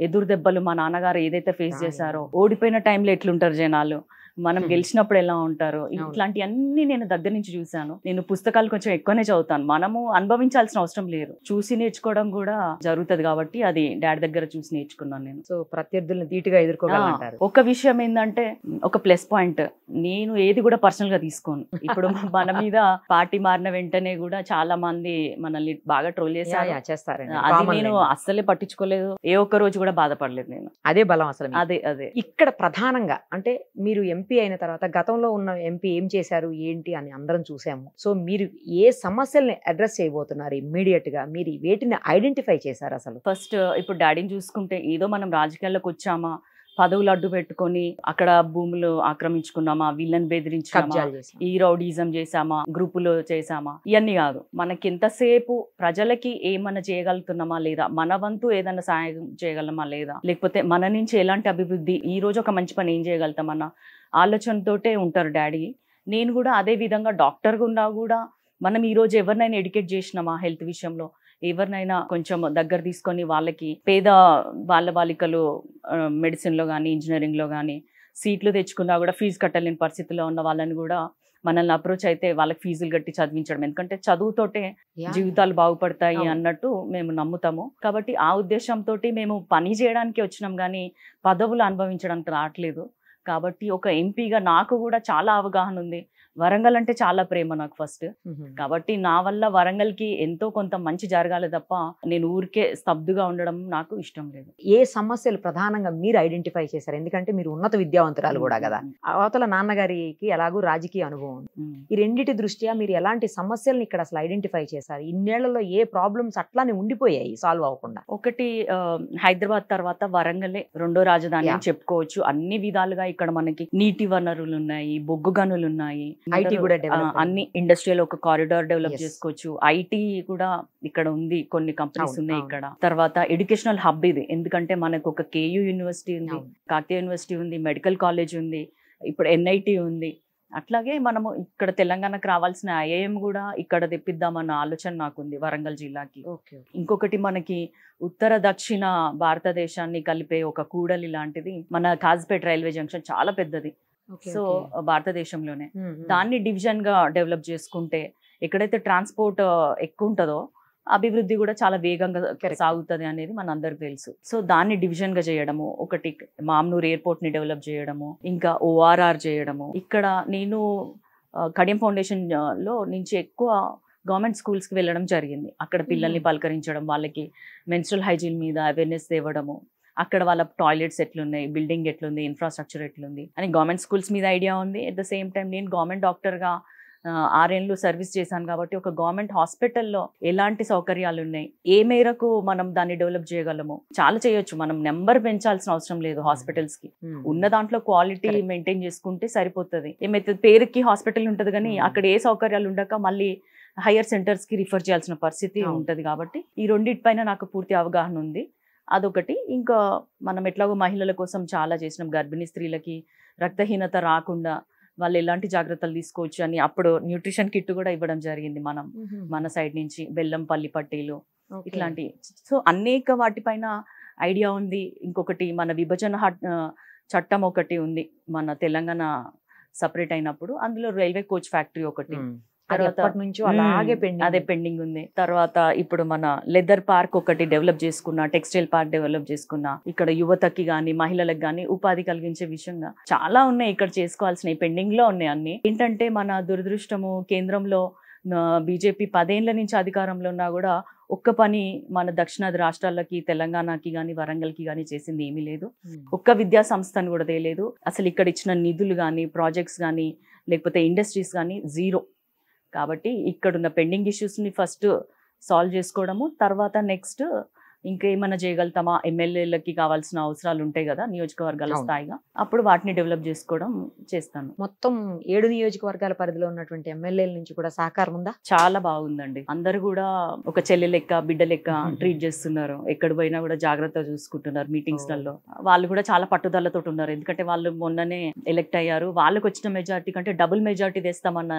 ఎదురు దెబ్బలు మా నాన్నగారు ఏదైతే ఫేస్ చేశారో ఓడిపోయిన టైంలో ఎట్లుంటారు జనాలు? మనం. గెలిచినప్పుడు ఎలా ఉంటారు. ఇట్లాంటివన్నీ నేను దగ్గర నుంచి చూశాను. నేను పుస్తకాలు కొంచెం ఎక్కువనే చదువుతాను. మనము అనుభవించాల్సిన అవసరం లేదు. చూసి నేర్చుకోవడం కూడా జరుగుతుంది కాబట్టి అది డాడీ దగ్గర చూసి నేర్చుకున్నాను నేను. సో ప్రత్యర్థులను ధీటుగా ఎదుర్కోగలంటారు ఒక విషయం ఏంటంటే ఒక ప్లస్ పాయింట్. నేను ఏది కూడా పర్సనల్గా తీసుకోను. ఇప్పుడు (laughs) మన మీద పార్టీ మారిన వెంటనే కూడా చాలా మంది మనల్ని బాగా ట్రోల్ చేశారు. అది నేను. అస్సలే పట్టించుకోలేదు. ఏ ఒక్క రోజు కూడా బాధపడలేదు నేను. అదే బలం అసలు. అదే అదే. ఇక్కడ ప్రధానంగా అంటే మీరు ఎంపీ అయిన తర్వాత గతంలో ఉన్న ఎంపీ ఏం చేశారు ఏంటి అని అందరం చూసాము. సో మీరు ఏ సమస్యల్ని అడ్రస్ చేయబోతున్నారు ఇమ్మీడియట్గా మీరు వేటిని ఐడెంటిఫై చేశారు అసలు? ఫస్ట్ ఇప్పుడు డాడీని చూసుకుంటే ఏదో మనం రాజకీయాల్లోకి వచ్చామా? పదవులు అడ్డు పెట్టుకొని అక్కడ భూములు ఆక్రమించుకున్నామా? వీళ్ళని బెదిరించామా ఈ రౌడీజం చేసామా గ్రూపులు చేసామా ఇవన్నీ కాదు. మనకి ఎంతసేపు ప్రజలకి ఏమన్నా చేయగలుగుతున్నామా లేదా? మన వంతు ఏదైనా సాయం చేయగలమా లేదా? లేకపోతే మన నుంచి ఎలాంటి అభివృద్ధి? ఈ రోజు ఒక మంచి పని ఏం చేయగలుగుతామన్న? ఆలోచనతోటే ఉంటారు డాడీ. నేను కూడా అదే విధంగా డాక్టర్గా ఉన్నా కూడా మనం ఈ రోజు ఎవరినైనా ఎడ్యుకేట్ చేసినామా హెల్త్ విషయంలో? ఎవరినైనా కొంచెం దగ్గర తీసుకొని వాళ్ళకి పేద బాల బాలికలు మెడిసిన్లో కానీ ఇంజనీరింగ్లో కానీ సీట్లు తెచ్చుకున్నా కూడా ఫీజు కట్టలేని పరిస్థితిలో ఉన్న వాళ్ళని కూడా మనల్ని అప్రోచ్ అయితే వాళ్ళకి ఫీజులు కట్టి చదివించడం. ఎందుకంటే చదువుతోటే. జీవితాలు బాగుపడతాయి. అన్నట్టు మేము నమ్ముతాము. కాబట్టి ఆ ఉద్దేశంతో మేము పని చేయడానికి వచ్చినాం కానీ పదవులు అనుభవించడానికి రావట్లేదు. కాబట్టి ఒక ఎంపీగా నాకు కూడా చాలా అవగాహన ఉంది వరంగల్ అంటే చాలా ప్రేమ నాకు ఫస్ట్. కాబట్టి నా వల్ల వరంగల్కి ఎంతో కొంత మంచి జరగాలి తప్ప నేను ఊరికే స్తబ్దుగా ఉండడం నాకు ఇష్టం లేదు. ఏ సమస్యలు ప్రధానంగా మీరు ఐడెంటిఫై చేశారు? ఎందుకంటే మీరు ఉన్నత విద్యావంతురాలు కూడా కదా. అవతల నాన్నగారికి ఎలాగూ రాజకీయ అనుభవం. ఈ రెండిటి దృష్ట్యా మీరు ఎలాంటి సమస్యల్ని ఇక్కడ అసలు ఐడెంటిఫై చేశారు? ఇన్నేళ్ళలో ఏ ప్రాబ్లమ్స్ అట్లానే ఉండిపోయాయి సాల్వ్ అవ్వకుండా? ఒకటి హైదరాబాద్ తర్వాత వరంగలే రెండో రాజధాని. చెప్పుకోవచ్చు. అన్ని విధాలుగా ఇక్కడ మనకి నీటి వనరులు ఉన్నాయి బొగ్గు గనులు ఉన్నాయి IT కూడా. అన్ని ఇండస్ట్రియల్ ఒక కారిడార్ డెవలప్. చేసుకోవచ్చు ఐటీ కూడా ఇక్కడ ఉంది కొన్ని కంపెనీస్ ఉన్నాయి. ఇక్కడ తర్వాత ఎడ్యుకేషనల్ హబ్ ఇది ఎందుకంటే మనకు ఒక కేయూ యూనివర్సిటీ ఉంది. కాకతీయ యూనివర్సిటీ ఉంది మెడికల్ కాలేజ్ ఉంది ఇప్పుడు ఎన్ఐటి ఉంది అట్లాగే మనము ఇక్కడ తెలంగాణకు రావాల్సిన ఐఐఎం కూడా ఇక్కడ తెప్పిద్దామన్న ఆలోచన నాకుంది వరంగల్ జిల్లాకి ఇంకొకటి మనకి ఉత్తర దక్షిణ భారతదేశాన్ని కలిపే ఒక కూడలి లాంటిది మన కాజ్పేట్ రైల్వే జంక్షన్ చాలా పెద్దది సో భారతదేశంలోనే. దాన్ని డివిజన్గా డెవలప్ చేసుకుంటే ఎక్కడైతే ట్రాన్స్పోర్ట్ ఎక్కువ ఉంటుందో అభివృద్ధి కూడా చాలా వేగంగా. సాగుతుంది అనేది మన అందరికి తెలుసు. సో దాన్ని డివిజన్గా చేయడము ఒకటి మామ్నూర్ ఎయిర్పోర్ట్ని డెవలప్ చేయడము ఇంకా ఓఆర్ఆర్ చేయడము. ఇక్కడ నేను కడియం ఫౌండేషన్లో నుంచి ఎక్కువ గవర్నమెంట్ స్కూల్స్కి వెళ్ళడం జరిగింది. అక్కడ పిల్లల్ని. పలకరించడం వాళ్ళకి మెన్స్ట్రల్ హైజీన్ మీద అవేర్నెస్ తేవడము. అక్కడ వాళ్ళ టాయిలెట్స్ ఎట్లున్నాయి బిల్డింగ్ ఎట్లుంది ఇన్ఫ్రాస్ట్రక్చర్ ఎట్లుంది అని గవర్నమెంట్ స్కూల్స్ మీద ఐడియా ఉంది. అట్ ద సేమ్ టైం నేను గవర్నమెంట్ డాక్టర్గా ఆరేళ్ళు సర్వీస్ చేశాను కాబట్టి ఒక గవర్నమెంట్ హాస్పిటల్లో ఎలాంటి సౌకర్యాలు ఉన్నాయి ఏ మేరకు మనం దాన్ని డెవలప్ చేయగలము? చాలా చేయొచ్చు. మనం నెంబర్ పెంచాల్సిన అవసరం లేదు హాస్పిటల్స్కి. ఉన్న దాంట్లో క్వాలిటీ. మెయింటైన్ చేసుకుంటే సరిపోతుంది. ఏమైతే పేరుకి హాస్పిటల్ ఉంటది కానీ Hmm. అక్కడ ఏ సౌకర్యాలు ఉండక మళ్ళీ హయ్యర్ సెంటర్స్కి రిఫర్ చేయాల్సిన పరిస్థితి. ఉంటది కాబట్టి ఈ రెండింటిపైన నాకు పూర్తి అవగాహన ఉంది. అదొకటి. ఇంకా మనం ఎట్లాగో మహిళల కోసం చాలా చేసినాం. గర్భిణీ స్త్రీలకి రక్తహీనత రాకుండా వాళ్ళు ఎలాంటి జాగ్రత్తలు తీసుకోవచ్చు అని అప్పుడు న్యూట్రిషన్ కిట్ కూడా ఇవ్వడం జరిగింది మనం. మన సైడ్ నుంచి బెల్లం పల్లి పట్టీలు ఇట్లాంటి. సో అనేక వాటిపైన ఐడియా ఉంది. ఇంకొకటి మన విభజన చట్టం ఒకటి ఉంది మన తెలంగాణ సపరేట్ అయినప్పుడు. అందులో రైల్వే కోచ్ ఫ్యాక్టరీ ఒకటి. ఎప్పటి నుంచో అలాగే. పెండింగ్ అదే పెండింగ్. ఉంది తర్వాత ఇప్పుడు మన లెదర్ పార్క్ ఒకటి డెవలప్ చేసుకున్నా టెక్స్టైల్ పార్క్ డెవలప్ చేసుకున్నా ఇక్కడ యువతకి గాని మహిళలకు గాని ఉపాధి కలిగించే విషయంగా చాలా ఉన్నాయి ఇక్కడ చేసుకోవాల్సినవి పెండింగ్లో ఉన్నాయి అన్ని. ఏంటంటే మన దురదృష్టము కేంద్రంలో బీజేపీ పదేళ్ళ నుంచి అధికారంలో ఉన్నా కూడా ఒక్క పని మన దక్షిణాది రాష్ట్రాలకి తెలంగాణకి కానీ వరంగల్కి కానీ చేసింది ఏమీ లేదు. ఒక్క విద్యా సంస్థను కూడా తేలేదు. అసలు ఇక్కడ ఇచ్చిన నిధులు కానీ ప్రాజెక్ట్స్ కానీ లేకపోతే ఇండస్ట్రీస్ కానీ జీరో. కాబట్టి ఇక్కడున్న పెండింగ్ ఇష్యూస్ని ఫస్ట్ సాల్వ్ చేసుకోవడము తర్వాత నెక్స్ట్ ఇంకేమైనా చేయగలుగుతామా? ఎమ్మెల్యేలకి కావాల్సిన అవసరాలు ఉంటాయి కదా నియోజకవర్గాల. స్థాయిగా. అప్పుడు వాటిని డెవలప్ చేసుకోవడం చేస్తాను. మొత్తం ఏడు నియోజకవర్గాల పరిధిలో ఉన్నటువంటి ఎమ్మెల్యేల నుంచి కూడా సహకారం ఉందా? చాలా బాగుందండి. అందరు కూడా ఒక చెల్లె లెక్క బిడ్డ లెక్క. (laughs) ట్రీట్ చేస్తున్నారు. ఎక్కడ పోయినా కూడా జాగ్రత్త చూసుకుంటున్నారు మీటింగ్స్. లలో వాళ్ళు కూడా చాలా పట్టుదలతో ఉన్నారు. ఎందుకంటే వాళ్ళు మొన్ననే ఎలక్ట్ అయ్యారు. వాళ్ళకి వచ్చిన మెజార్టీ కంటే డబుల్ మెజార్టీ తెస్తామన్న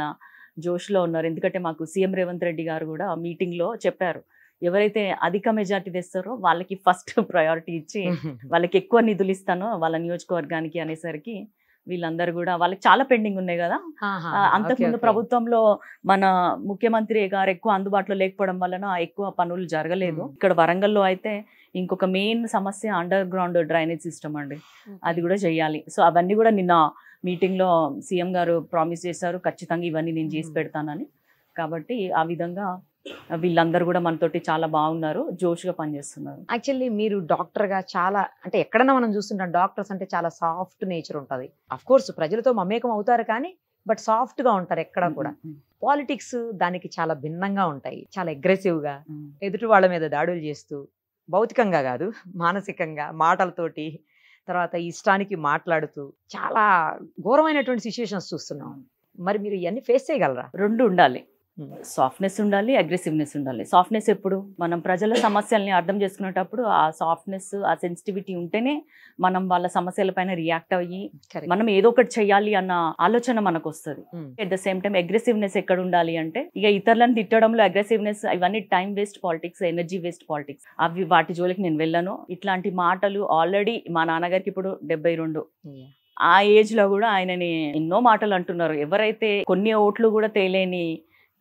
జోష్లో ఉన్నారు. ఎందుకంటే మాకు సీఎం రేవంత్ రెడ్డి గారు కూడా మీటింగ్లో చెప్పారు. ఎవరైతే అధిక మెజార్టీ తెస్తారో వాళ్ళకి ఫస్ట్ (laughs) ప్రయారిటీ ఇచ్చి (laughs) వాళ్ళకి ఎక్కువ నిధులు ఇస్తాను వాళ్ళ నియోజకవర్గానికి అనేసరికి వీళ్ళందరూ కూడా వాళ్ళకి చాలా పెండింగ్ ఉన్నాయి కదా. ఆ, అంతకుముందు. ప్రభుత్వంలో మన ముఖ్యమంత్రి గారు ఎక్కువ అందుబాటులో లేకపోవడం వలన ఎక్కువ పనులు జరగలేదు. ఇక్కడ వరంగల్లో అయితే ఇంకొక మెయిన్ సమస్య అండర్ గ్రౌండ్ డ్రైనేజ్ సిస్టమ్ అండి. అది కూడా చేయాలి. సో అవన్నీ కూడా నిన్న మీటింగ్లో సీఎం గారు ప్రామిస్ చేశారు ఖచ్చితంగా ఇవన్నీ నేను చేసి. పెడతానని కాబట్టి ఆ విధంగా వీళ్ళందరూ కూడా మనతోటి చాలా బాగున్నారు జోష్గా పనిచేస్తున్నారు యాక్చువల్లీ మీరు డాక్టర్గా చాలా అంటే ఎక్కడన్నా మనం చూస్తుంటాం డాక్టర్స్ అంటే చాలా సాఫ్ట్ నేచర్ ఉంటది అఫ్ కోర్స్ ప్రజలతో మమేకం అవుతారు కానీ బట్ సాఫ్ట్గా ఉంటారు ఎక్కడ కూడా. పాలిటిక్స్ దానికి చాలా భిన్నంగా ఉంటాయి చాలా అగ్రెసివ్గా మ్మ్. ఎదుటి వాళ్ళ మీద దాడులు చేస్తూ భౌతికంగా కాదు మానసికంగా మాటలతోటి తర్వాత ఇష్టానికి మాట్లాడుతూ చాలా ఘోరమైనటువంటి సిచ్యువేషన్స్ చూస్తున్నాం. మరి మీరు ఇవన్నీ ఫేస్ చేయగలరా? రెండు ఉండాలి. సాఫ్ట్నెస్ ఉండాలి అగ్రెసివ్నెస్ ఉండాలి. సాఫ్ట్నెస్ ఎప్పుడు? మనం ప్రజల సమస్యల్ని అర్థం చేసుకునేటప్పుడు ఆ సాఫ్ట్నెస్ ఆ సెన్సిటివిటీ ఉంటేనే మనం వాళ్ళ సమస్యలపైన రియాక్ట్ అయ్యి. మనం ఏదో ఒకటి చెయ్యాలి అన్న ఆలోచన మనకు వస్తుంది. At the same time aggressiveness ఎక్కడ ఉండాలి అంటే ఇక ఇతరులను తిట్టడంలో అగ్రెసివ్నెస్ ఇవన్నీ time waste politics energy waste politics అవి వాటి జోలికి నేను వెళ్ళను. ఇట్లాంటి మాటలు ఆల్రెడీ మా నాన్నగారికి ఇప్పుడు డెబ్బై రెండు. ఆ ఏజ్లో కూడా ఆయనని ఎన్నో మాటలు అంటున్నారు. ఎవరైతే కొన్ని ఓట్లు కూడా తేలేని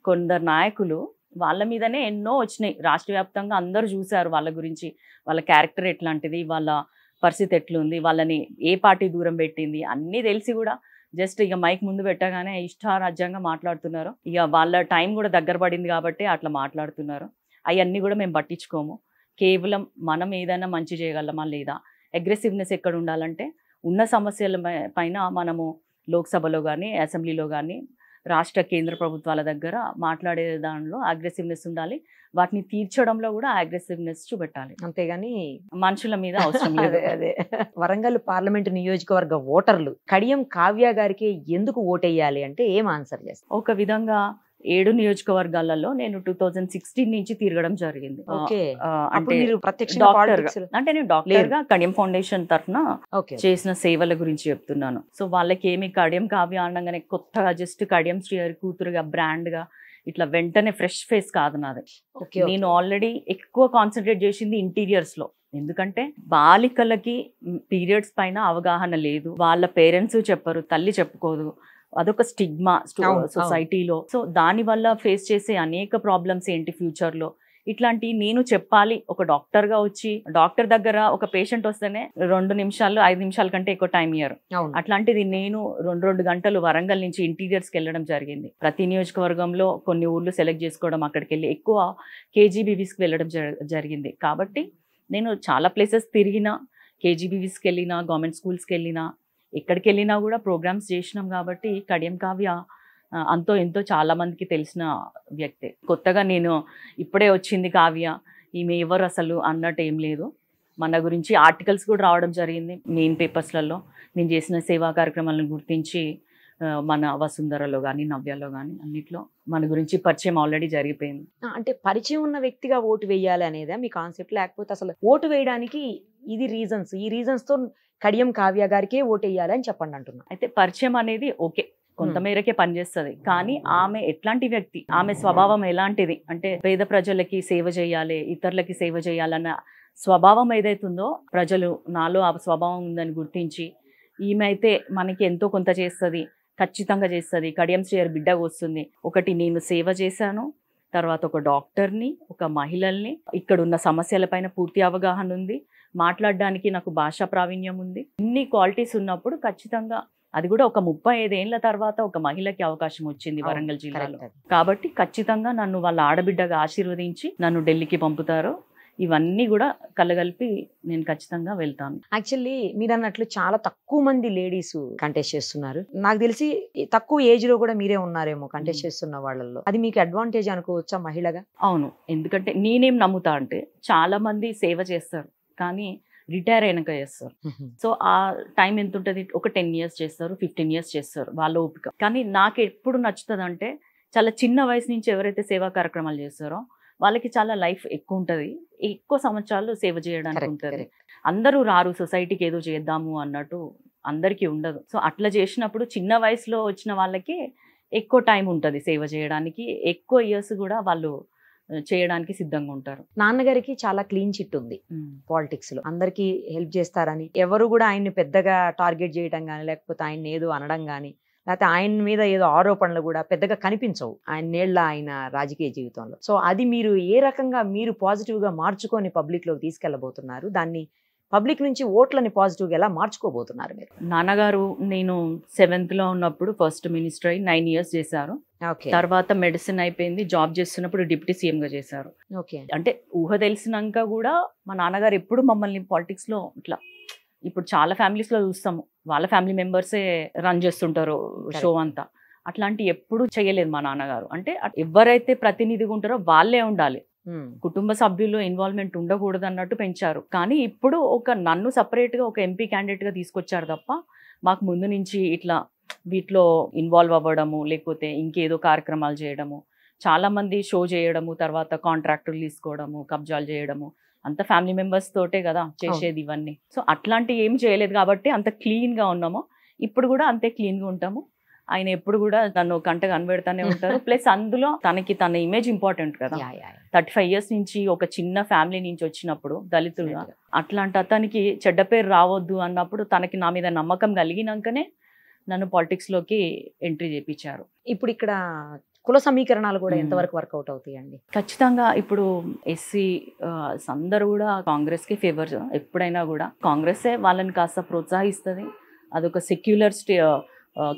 కొందరు నాయకులు వాళ్ళ మీదనే ఎన్నో వచ్చినాయి. రాష్ట్ర వ్యాప్తంగా అందరూ చూశారు వాళ్ళ గురించి. వాళ్ళ క్యారెక్టర్ ఎట్లాంటిది? వాళ్ళ పరిస్థితి ఎట్లుంది? వాళ్ళని ఏ పార్టీ దూరం పెట్టింది? అన్నీ తెలిసి కూడా జస్ట్ ఇక మైక్ ముందు పెట్టగానే ఇష్టారాజ్యంగా మాట్లాడుతున్నారు. ఇక వాళ్ళ టైం కూడా దగ్గర పడింది కాబట్టి అట్లా మాట్లాడుతున్నారు. అవన్నీ కూడా మేము పట్టించుకోము. కేవలం మనం ఏదైనా మంచి చేయగలమా లేదా? అగ్రెసివ్నెస్ ఎక్కడ ఉండాలంటే ఉన్న సమస్యల పై- పైన మనము లోక్సభలో కానీ అసెంబ్లీలో కానీ రాష్ట్ర కేంద్ర ప్రభుత్వాల దగ్గర మాట్లాడే దానిలో అగ్రెసివ్నెస్ ఉండాలి. వాటిని తీర్చడంలో కూడా అగ్రెసివ్నెస్ చూపెట్టాలి. అంతేగాని మనుషుల మీద అవసరం (laughs) లేదు. అదే అదే. వరంగల్ పార్లమెంట్ నియోజకవర్గ ఓటర్లు కడియం కావ్య గారికి ఎందుకు ఓటేయాలి అంటే ఏం ఆన్సర్ చేస్తారు? ఒక విధంగా ఏడు నియోజకవర్గాలలో నేను టూ థౌజండ్ సిక్స్టీన్ నుంచి తిరగడం జరిగింది. అంటే నేను డాక్టర్గా కడియం ఫౌండేషన్ తరఫున చేసిన సేవల గురించి చెప్తున్నాను. సో వాళ్ళకి ఏమి కడియం కావ్య అనగానే కొత్తగా జస్ట్ కడియం శ్రీహరి కూతురుగా బ్రాండ్గా ఇట్లా వెంటనే ఫ్రెష్ ఫేస్ కాదు నాది. ఓకే నేను ఆల్రెడీ ఎక్కువ కాన్సన్ట్రేట్ చేసింది ఇంటీరియర్స్లో. ఎందుకంటే బాలికలకి పీరియడ్స్ పైన అవగాహన లేదు. వాళ్ళ పేరెంట్స్ చెప్పరు తల్లి చెప్పుకోదు. అదొక స్టిగ్మా. సొసైటీలో. సో దాని వల్ల ఫేస్ చేసే అనేక ప్రాబ్లమ్స్ ఏంటి ఫ్యూచర్లో ఇట్లాంటి నేను చెప్పాలి ఒక డాక్టర్గా వచ్చి డాక్టర్ దగ్గర ఒక పేషెంట్ వస్తేనే రెండు నిమిషాలు ఐదు నిమిషాల కంటే ఎక్కువ టైం ఇయ్యరు. అట్లాంటిది నేను రెండు రెండు గంటలు వరంగల్ నుంచి ఇంటీరియర్స్కి వెళ్ళడం జరిగింది. ప్రతి నియోజకవర్గంలో కొన్ని ఊర్లు సెలెక్ట్ చేసుకోవడం అక్కడికి వెళ్ళి ఎక్కువ కేజీబీవీస్కి వెళ్ళడం జర- జరిగింది. కాబట్టి నేను చాలా ప్లేసెస్ తిరిగిన కేజీబీవీస్కి వెళ్ళినా గవర్నమెంట్ స్కూల్స్కి వెళ్ళినా ఎక్కడికి వెళ్ళినా కూడా ప్రోగ్రామ్స్ చేసినాం కాబట్టి కడియం కావ్య అంతో ఎంతో చాలామందికి తెలిసిన వ్యక్తే. కొత్తగా నేను ఇప్పుడే వచ్చింది కావ్య ఈమె ఎవరు అసలు అన్నట్టు ఏం లేదు. మన గురించి ఆర్టికల్స్ కూడా రావడం జరిగింది మెయిన్ పేపర్స్లలో. నేను చేసిన సేవా కార్యక్రమాలను గుర్తించి మన వసుంధరలో కానీ నవ్యలో కానీ అన్నిట్లో మన గురించి పరిచయం ఆల్రెడీ జరిగిపోయింది. అంటే పరిచయం ఉన్న వ్యక్తిగా ఓటు వేయాలి అనేదా మీ కాన్సెప్ట్? లేకపోతే అసలు ఓటు వేయడానికి ఇది రీజన్స్ ఈ రీజన్స్తో కడియం కావ్య గారికే ఓటు వేయాలి అని చెప్పండి అంటున్నా. అయితే పరిచయం అనేది ఓకే. కొంత Hmm. మేరకే పనిచేస్తుంది. కానీ ఆమె ఎట్లాంటి వ్యక్తి? ఆమె స్వభావం ఎలాంటిది? అంటే పేద ప్రజలకి సేవ చేయాలి ఇతరులకి సేవ చేయాలన్న స్వభావం ఏదైతుందో ప్రజలు నాలో ఆ స్వభావం ఉందని గుర్తించి ఈమె అయితే మనకి ఎంతో కొంత చేస్తుంది. ఖచ్చితంగా చేస్తుంది. కడియం శ్రీయర్ బిడ్డగా వస్తుంది. ఒకటి నేను సేవ చేశాను తర్వాత ఒక డాక్టర్ని ఒక మహిళల్ని. ఇక్కడ ఉన్న సమస్యలపైన పూర్తి అవగాహన ఉంది. మాట్లాడడానికి నాకు భాషా ప్రావీణ్యం ఉంది. ఇన్ని క్వాలిటీస్ ఉన్నప్పుడు ఖచ్చితంగా అది కూడా ఒక ముప్పై ఐదేళ్ళ తర్వాత ఒక మహిళకి అవకాశం వచ్చింది వరంగల్ జిల్లాలో. కాబట్టి ఖచ్చితంగా నన్ను వాళ్ళ ఆడబిడ్డగా ఆశీర్వదించి నన్ను ఢిల్లీకి పంపుతారు. ఇవన్నీ కూడా కలగలిపి నేను ఖచ్చితంగా వెళ్తాను. యాక్చువల్లీ మీరు అన్నట్లు చాలా తక్కువ మంది లేడీస్ కంటెస్ట్ చేస్తున్నారు. నాకు తెలిసి తక్కువ ఏజ్లో కూడా మీరే ఉన్నారేమో కంటెస్ట్. చేస్తున్న వాళ్ళల్లో. అది మీకు అడ్వాంటేజ్ అనుకోవచ్చా మహిళగా? అవును. ఎందుకంటే నేనేం నమ్ముతా అంటే చాలా మంది సేవ చేస్తారు కానీ రిటైర్ అయినాక చేస్తారు. సో ఆ టైం ఎంత ఉంటుంది? ఒక టెన్ ఇయర్స్ చేస్తారు ఫిఫ్టీన్ ఇయర్స్ చేస్తారు వాళ్ళ ఓపిక. కానీ నాకు ఎప్పుడు నచ్చుతుంది అంటే చాలా చిన్న వయసు నుంచి ఎవరైతే సేవా కార్యక్రమాలు చేస్తారో వాళ్ళకి చాలా లైఫ్ ఎక్కువ ఉంటుంది. ఎక్కువ సంవత్సరాలు సేవ చేయడానికి ఉంటుంది. అందరూ రారు సొసైటీకి ఏదో చేద్దాము అన్నట్టు అందరికీ ఉండదు. సో అట్లా చేసినప్పుడు చిన్న వయసులో వచ్చిన వాళ్ళకి ఎక్కువ టైం ఉంటుంది సేవ చేయడానికి. ఎక్కువ ఇయర్స్ కూడా వాళ్ళు చేయడానికి సిద్ధంగా ఉంటారు. నాన్నగారికి చాలా క్లీన్ చిట్ ఉంది పాలిటిక్స్లో అందరికి హెల్ప్ చేస్తారని. ఎవరు కూడా ఆయన్ని పెద్దగా టార్గెట్ చేయడం కానీ లేకపోతే ఆయన ఏదో అనడం కానీ లేకపోతే ఆయన మీద ఏదో ఆరోపణలు కూడా పెద్దగా కనిపించవు. ఆయన నేళ్ళ ఆయన రాజకీయ జీవితంలో. సో అది మీరు ఏ రకంగా మీరు పాజిటివ్గా మార్చుకొని పబ్లిక్లోకి తీసుకెళ్ళబోతున్నారు దాన్ని పబ్లిక్ నుంచి ఓట్లని పాజిటివ్గా ఎలా మార్చుకోబోతున్నారు మీరు? నాన్నగారు నేను సెవెంత్లో ఉన్నప్పుడు ఫస్ట్ మినిస్టర్ అయి నైన్ ఇయర్స్ చేశారు. తర్వాత మెడిసిన్ అయిపోయింది. జాబ్ చేస్తున్నప్పుడు డిప్యూటీ సీఎం గా చేశారు. ఓకే. అంటే ఊహ తెలిసినాక కూడా మా నాన్నగారు ఎప్పుడు మమ్మల్ని పాలిటిక్స్లో ఇట్లా ఇప్పుడు చాలా ఫ్యామిలీస్లో చూస్తాము. వాళ్ళ ఫ్యామిలీ మెంబర్సే రన్ చేస్తుంటారు షో అంతా. అట్లాంటి ఎప్పుడు చేయలేదు మా నాన్నగారు. అంటే ఎవరైతే ప్రతినిధిగా ఉంటారో వాళ్ళే ఉండాలి. కుటుంబ సభ్యులు ఇన్వాల్వ్మెంట్ ఉండకూడదు అన్నట్టు పెంచారు. కానీ ఇప్పుడు ఒక నన్ను separate గా ఒక ఎంపీ గా తీసుకొచ్చారు తప్ప మాకు ముందు నుంచి ఇట్లా వీటిలో ఇన్వాల్వ్ అవ్వడము లేకపోతే ఇంకేదో కార్యక్రమాలు చేయడము చాలా మంది షో చేయడము తర్వాత కాంట్రాక్టులు తీసుకోవడము కబ్జాలు చేయడము అంత ఫ్యామిలీ మెంబర్స్ తోటే కదా చేసేది ఇవన్నీ. సో అట్లాంటివి ఏం చేయలేదు కాబట్టి అంత క్లీన్గా ఉన్నాము. ఇప్పుడు కూడా అంతే క్లీన్గా ఉంటాము. ఆయన ఎప్పుడు కూడా నన్ను కంట కనబెడతానే (laughs) ఉంటారు. ప్లస్ అందులో తనకి తన ఇమేజ్ ఇంపార్టెంట్ కదా. థర్టీ ఫైవ్ ఇయర్స్ నుంచి ఒక చిన్న ఫ్యామిలీ నుంచి వచ్చినప్పుడు దళితుడుగా అట్లాంటి అతనికి చెడ్డ పేరు రావద్దు అన్నప్పుడు తనకి నా మీద నమ్మకం కలిగినాకనే నన్ను politics లోకి ఎంట్రీ చేపించారు. ఇప్పుడు ఇక్కడ కుల సమీకరణాలు కూడా. ఎంతవరకు వర్కౌట్ అవుతాయండి ఖచ్చితంగా ఇప్పుడు ఎస్సీ అందరూ కూడా కాంగ్రెస్కి ఫేవర్ ఎప్పుడైనా కూడా కాంగ్రెసే వాళ్ళని కాస్త ప్రోత్సహిస్తుంది అదొక సెక్యులర్ స్టే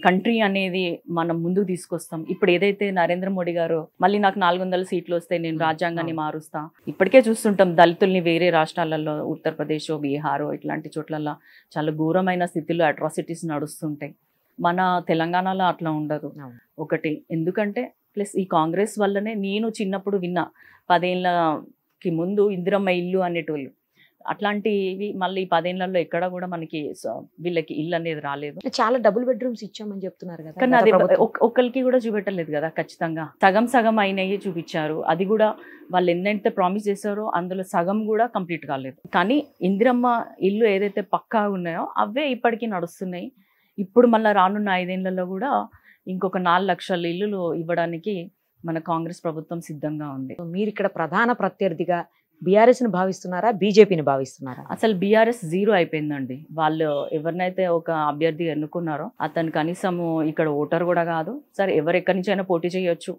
కంట్రీ అనేది మనం ముందుకు తీసుకొస్తాం ఇప్పుడు ఏదైతే నరేంద్ర మోడీ గారు మళ్ళీ నాకు నాలుగు వందల సీట్లు వస్తాయి నేను. రాజ్యాంగాన్ని. మారుస్తా ఇప్పటికే చూస్తుంటాం దళితుల్ని వేరే రాష్ట్రాలలో ఉత్తరప్రదేశ్ బీహార్ ఇట్లాంటి చోట్లలో చాలా ఘోరమైన స్థితిలో అట్రాసిటీస్ నడుస్తుంటాయి మన తెలంగాణలో అట్లా ఉండదు. ఒకటి ఎందుకంటే ప్లస్ ఈ కాంగ్రెస్ వల్లనే నేను చిన్నప్పుడు విన్నా పదేళ్ళకి ముందు ఇందిరమ్మ ఇల్లు అనేటోళ్ళు. అట్లాంటివి మళ్ళీ పదేళ్ళలో ఎక్కడ కూడా మనకి వీళ్ళకి ఇల్లు అనేది రాలేదు. చాలా డబుల్ బెడ్రూమ్స్ ఇచ్చామని చెప్తున్నారు కదా. కానీ అది ప్రభుత్వం. ఒక్- ఒక్కరికి కూడా చూపెట్టలేదు కదా ఖచ్చితంగా. సగం సగం అయినవి చూపించారు. అది కూడా వాళ్ళు ఎన్నైతే ప్రామిస్ చేశారో అందులో సగం కూడా కంప్లీట్ కాలేదు. కానీ ఇందిరమ్మ ఇల్లు ఏదైతే పక్కా ఉన్నాయో అవే ఇప్పటికీ నడుస్తున్నాయి. ఇప్పుడు మళ్ళీ రానున్న ఐదేళ్ళలో కూడా ఇంకొక నాలుగు లక్షల ఇల్లులు ఇవ్వడానికి మన కాంగ్రెస్ ప్రభుత్వం సిద్ధంగా ఉంది. మీరు ఇక్కడ ప్రధాన ప్రత్యర్థిగా బీఆర్ఎస్ని భావిస్తున్నారా? బీజేపీని భావిస్తున్నారా? అసలు బీఆర్ఎస్ జీరో అయిపోయిందండి. వాళ్ళు ఎవరినైతే ఒక అభ్యర్థి ఎన్నుకున్నారో అతను కనీసము ఇక్కడ ఓటర్ కూడా కాదు. సరే ఎవరు ఎక్కడి నుంచి అయినా పోటీ చేయొచ్చు.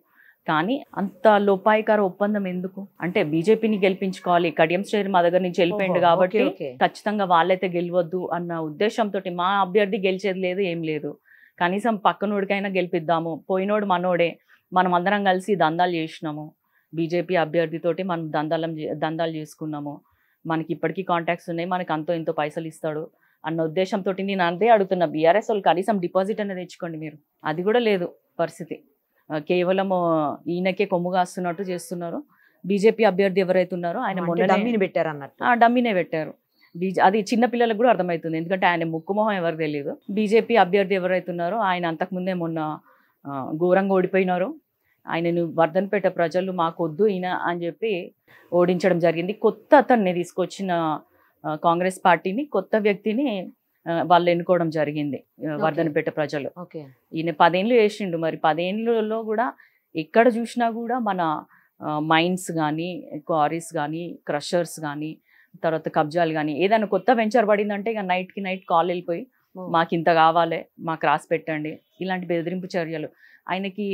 కానీ అంత లోపాయికార ఒప్పందం ఎందుకు? అంటే బీజేపీని గెలిపించుకోవాలి కడియం శ్రేణి మా దగ్గర నుంచి వెళ్ళిపోయింది కాబట్టి. ఖచ్చితంగా వాళ్ళైతే గెలవద్దు అన్న ఉద్దేశంతో మా అభ్యర్థి గెలిచేది లేదు ఏం లేదు. కనీసం పక్కనోడికైనా గెలిపిద్దాము. పోయినోడు మనోడే. మనం అందరం కలిసి దందాలు చేసినాము. బీజేపీ అభ్యర్థితోటి మనం దందాలం దందాలు చేసుకున్నాము. మనకి ఇప్పటికీ కాంటాక్ట్స్ ఉన్నాయి మనకి అంతో ఇంతో పైసలు ఇస్తాడు అన్న ఉద్దేశంతో నేను అంతే అడుగుతున్నా. బీఆర్ఎస్ వాళ్ళు కనీసం డిపాజిట్ అనేది తెచ్చుకోండి మీరు. అది కూడా లేదు పరిస్థితి. కేవలం ఈయనకే కొమ్ము కాస్తున్నట్టు చేస్తున్నారు. బీజేపీ అభ్యర్థి ఎవరైతే ఉన్నారో ఆయన మొన్న డమ్మీని పెట్టారు అన్నట్టు ఆ డమ్మీనే పెట్టారు. బీజే అది చిన్న పిల్లలకు కూడా అర్థమవుతుంది. ఎందుకంటే ఆయన ముక్కు మొహం ఎవరికి తెలియదు బీజేపీ అభ్యర్థి ఎవరైతే ఉన్నారో ఆయన అంతకుముందే మొన్న ఘోరంగా ఓడిపోయినారు. ఆయనను వర్ధన్పేట ప్రజలు మాకొద్దు ఈయన అని చెప్పి ఓడించడం జరిగింది. కొత్త అతన్ని తీసుకొచ్చిన కాంగ్రెస్ పార్టీని కొత్త వ్యక్తిని వాళ్ళు ఎన్నుకోవడం జరిగింది. వర్ధనపేట ప్రజలు. ఈయన పదేళ్ళు చేసిండు. మరి పదేళ్ళలో కూడా ఎక్కడ చూసినా కూడా మన మైన్స్ కానీ క్వారీస్ కానీ క్రషర్స్ కానీ తర్వాత కబ్జాలు కానీ ఏదైనా కొత్త వెంచర్ పడిందంటే ఇక నైట్కి నైట్ కాల్ వెళ్ళిపోయి మాకు ఇంత కావాలి మాకు రాసి పెట్టండి. ఇలాంటి బెదిరింపు చర్యలు. ఆయనకి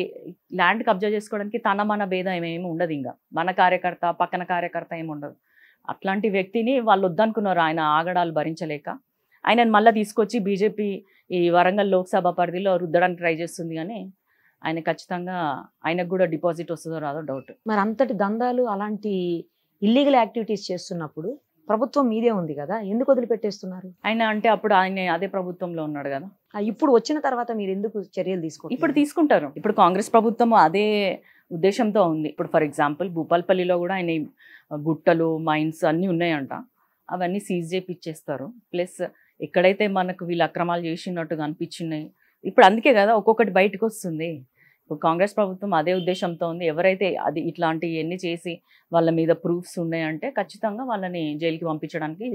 ల్యాండ్ కబ్జా చేసుకోవడానికి తన మన భేదం ఏమి ఉండదు ఇంకా మన కార్యకర్త పక్కన కార్యకర్త ఏమి ఉండదు. అట్లాంటి వ్యక్తిని వాళ్ళు వద్దనుకున్నారు. ఆయన ఆగడాలు భరించలేక. ఆయనను మళ్ళీ తీసుకొచ్చి బీజేపీ ఈ వరంగల్ లోక్సభ పరిధిలో రుద్దడానికి ట్రై చేస్తుంది కానీ ఆయన ఖచ్చితంగా ఆయనకు కూడా డిపాజిట్ వస్తుందో రాదో డౌట్. మరి అంతటి దందాలు అలాంటి ఇల్లీగల్ యాక్టివిటీస్ చేస్తున్నప్పుడు ప్రభుత్వం మీదే ఉంది కదా? ఎందుకు వదిలిపెట్టేస్తున్నారు? ఆయన అంటే అప్పుడు ఆయన అదే ప్రభుత్వంలో ఉన్నాడు కదా. ఇప్పుడు వచ్చిన తర్వాత మీరు ఎందుకు చర్యలు తీసుకుంటారు ఇప్పుడు తీసుకుంటారు. ఇప్పుడు కాంగ్రెస్ ప్రభుత్వం అదే ఉద్దేశంతో ఉంది. ఇప్పుడు ఫర్ ఎగ్జాంపుల్ భూపాల్పల్లిలో కూడా ఆయన గుట్టలు మైన్స్ అన్నీ ఉన్నాయంట. అవన్నీ సీజ్ చేపిచ్చేస్తారు. ప్లస్ ఎక్కడైతే మనకు వీళ్ళు అక్రమాలు చేసినట్టుగా అనిపించినాయి ఇప్పుడు అందుకే కదా ఒక్కొక్కటి బయటకు వస్తుంది. ఇప్పుడు కాంగ్రెస్ ప్రభుత్వం అదే ఉద్దేశంతో ఉంది. ఎవరైతే అది ఇట్లాంటివి ఎన్ని చేసి వాళ్ళ మీద ప్రూఫ్స్ ఉన్నాయంటే ఖచ్చితంగా వాళ్ళని జైలుకి పంపించడానికి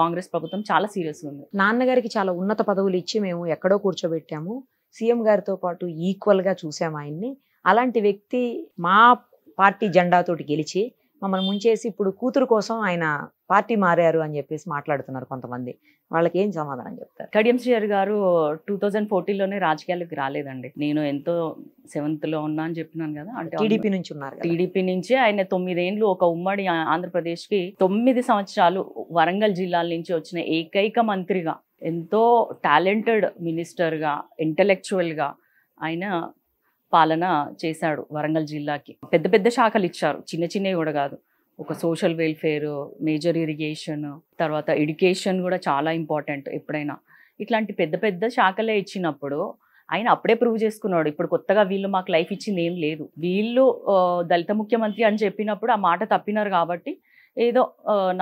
కాంగ్రెస్ ప్రభుత్వం చాలా సీరియస్గా ఉంది. నాన్నగారికి చాలా ఉన్నత పదవులు ఇచ్చి మేము ఎక్కడో కూర్చోబెట్టాము. సీఎం గారితో పాటు ఈక్వల్గా చూసాము ఆయన్ని. అలాంటి వ్యక్తి మా పార్టీ జెండాతోటి గెలిచి మమ్మల్ని ముంచేసి ఇప్పుడు కూతురు కోసం ఆయన పార్టీ మారారు అని చెప్పేసి మాట్లాడుతున్నారు కొంతమంది. వాళ్ళకి ఏం సమాధానం చెప్తారు? కడియం శ్రీహరి గారు టూ థౌజండ్ ఫోర్టీన్లోనే రాజకీయాలకు రాలేదండి. నేను ఎంతో సెవెంత్లో ఉన్నా అని చెప్పినాను కదా అంటే టీడీపీ నుంచి ఉన్నారు. టీడీపీ నుంచి ఆయన తొమ్మిదేండ్లు ఒక ఉమ్మడి ఆంధ్రప్రదేశ్కి తొమ్మిది సంవత్సరాలు వరంగల్ జిల్లాల నుంచి వచ్చిన ఏకైక మంత్రిగా ఎంతో టాలెంటెడ్ మినిస్టర్గా ఇంటలెక్చువల్గా ఆయన పాలన చేశాడు వరంగల్ జిల్లాకి. పెద్ద పెద్ద శాఖలు ఇచ్చారు. చిన్న చిన్నవి కూడా కాదు. ఒక సోషల్ వెల్ఫేర్ మేజర్ ఇరిగేషన్ తర్వాత ఎడ్యుకేషన్ కూడా చాలా ఇంపార్టెంట్ ఎప్పుడైనా. ఇట్లాంటి పెద్ద పెద్ద శాఖలే ఇచ్చినప్పుడు ఆయన అప్పుడే ప్రూవ్ చేసుకున్నాడు. ఇప్పుడు కొత్తగా వీళ్ళు మాకు లైఫ్ ఇచ్చింది ఏం లేదు. వీళ్ళు దళిత ముఖ్యమంత్రి అని చెప్పినప్పుడు ఆ మాట తప్పినారు కాబట్టి ఏదో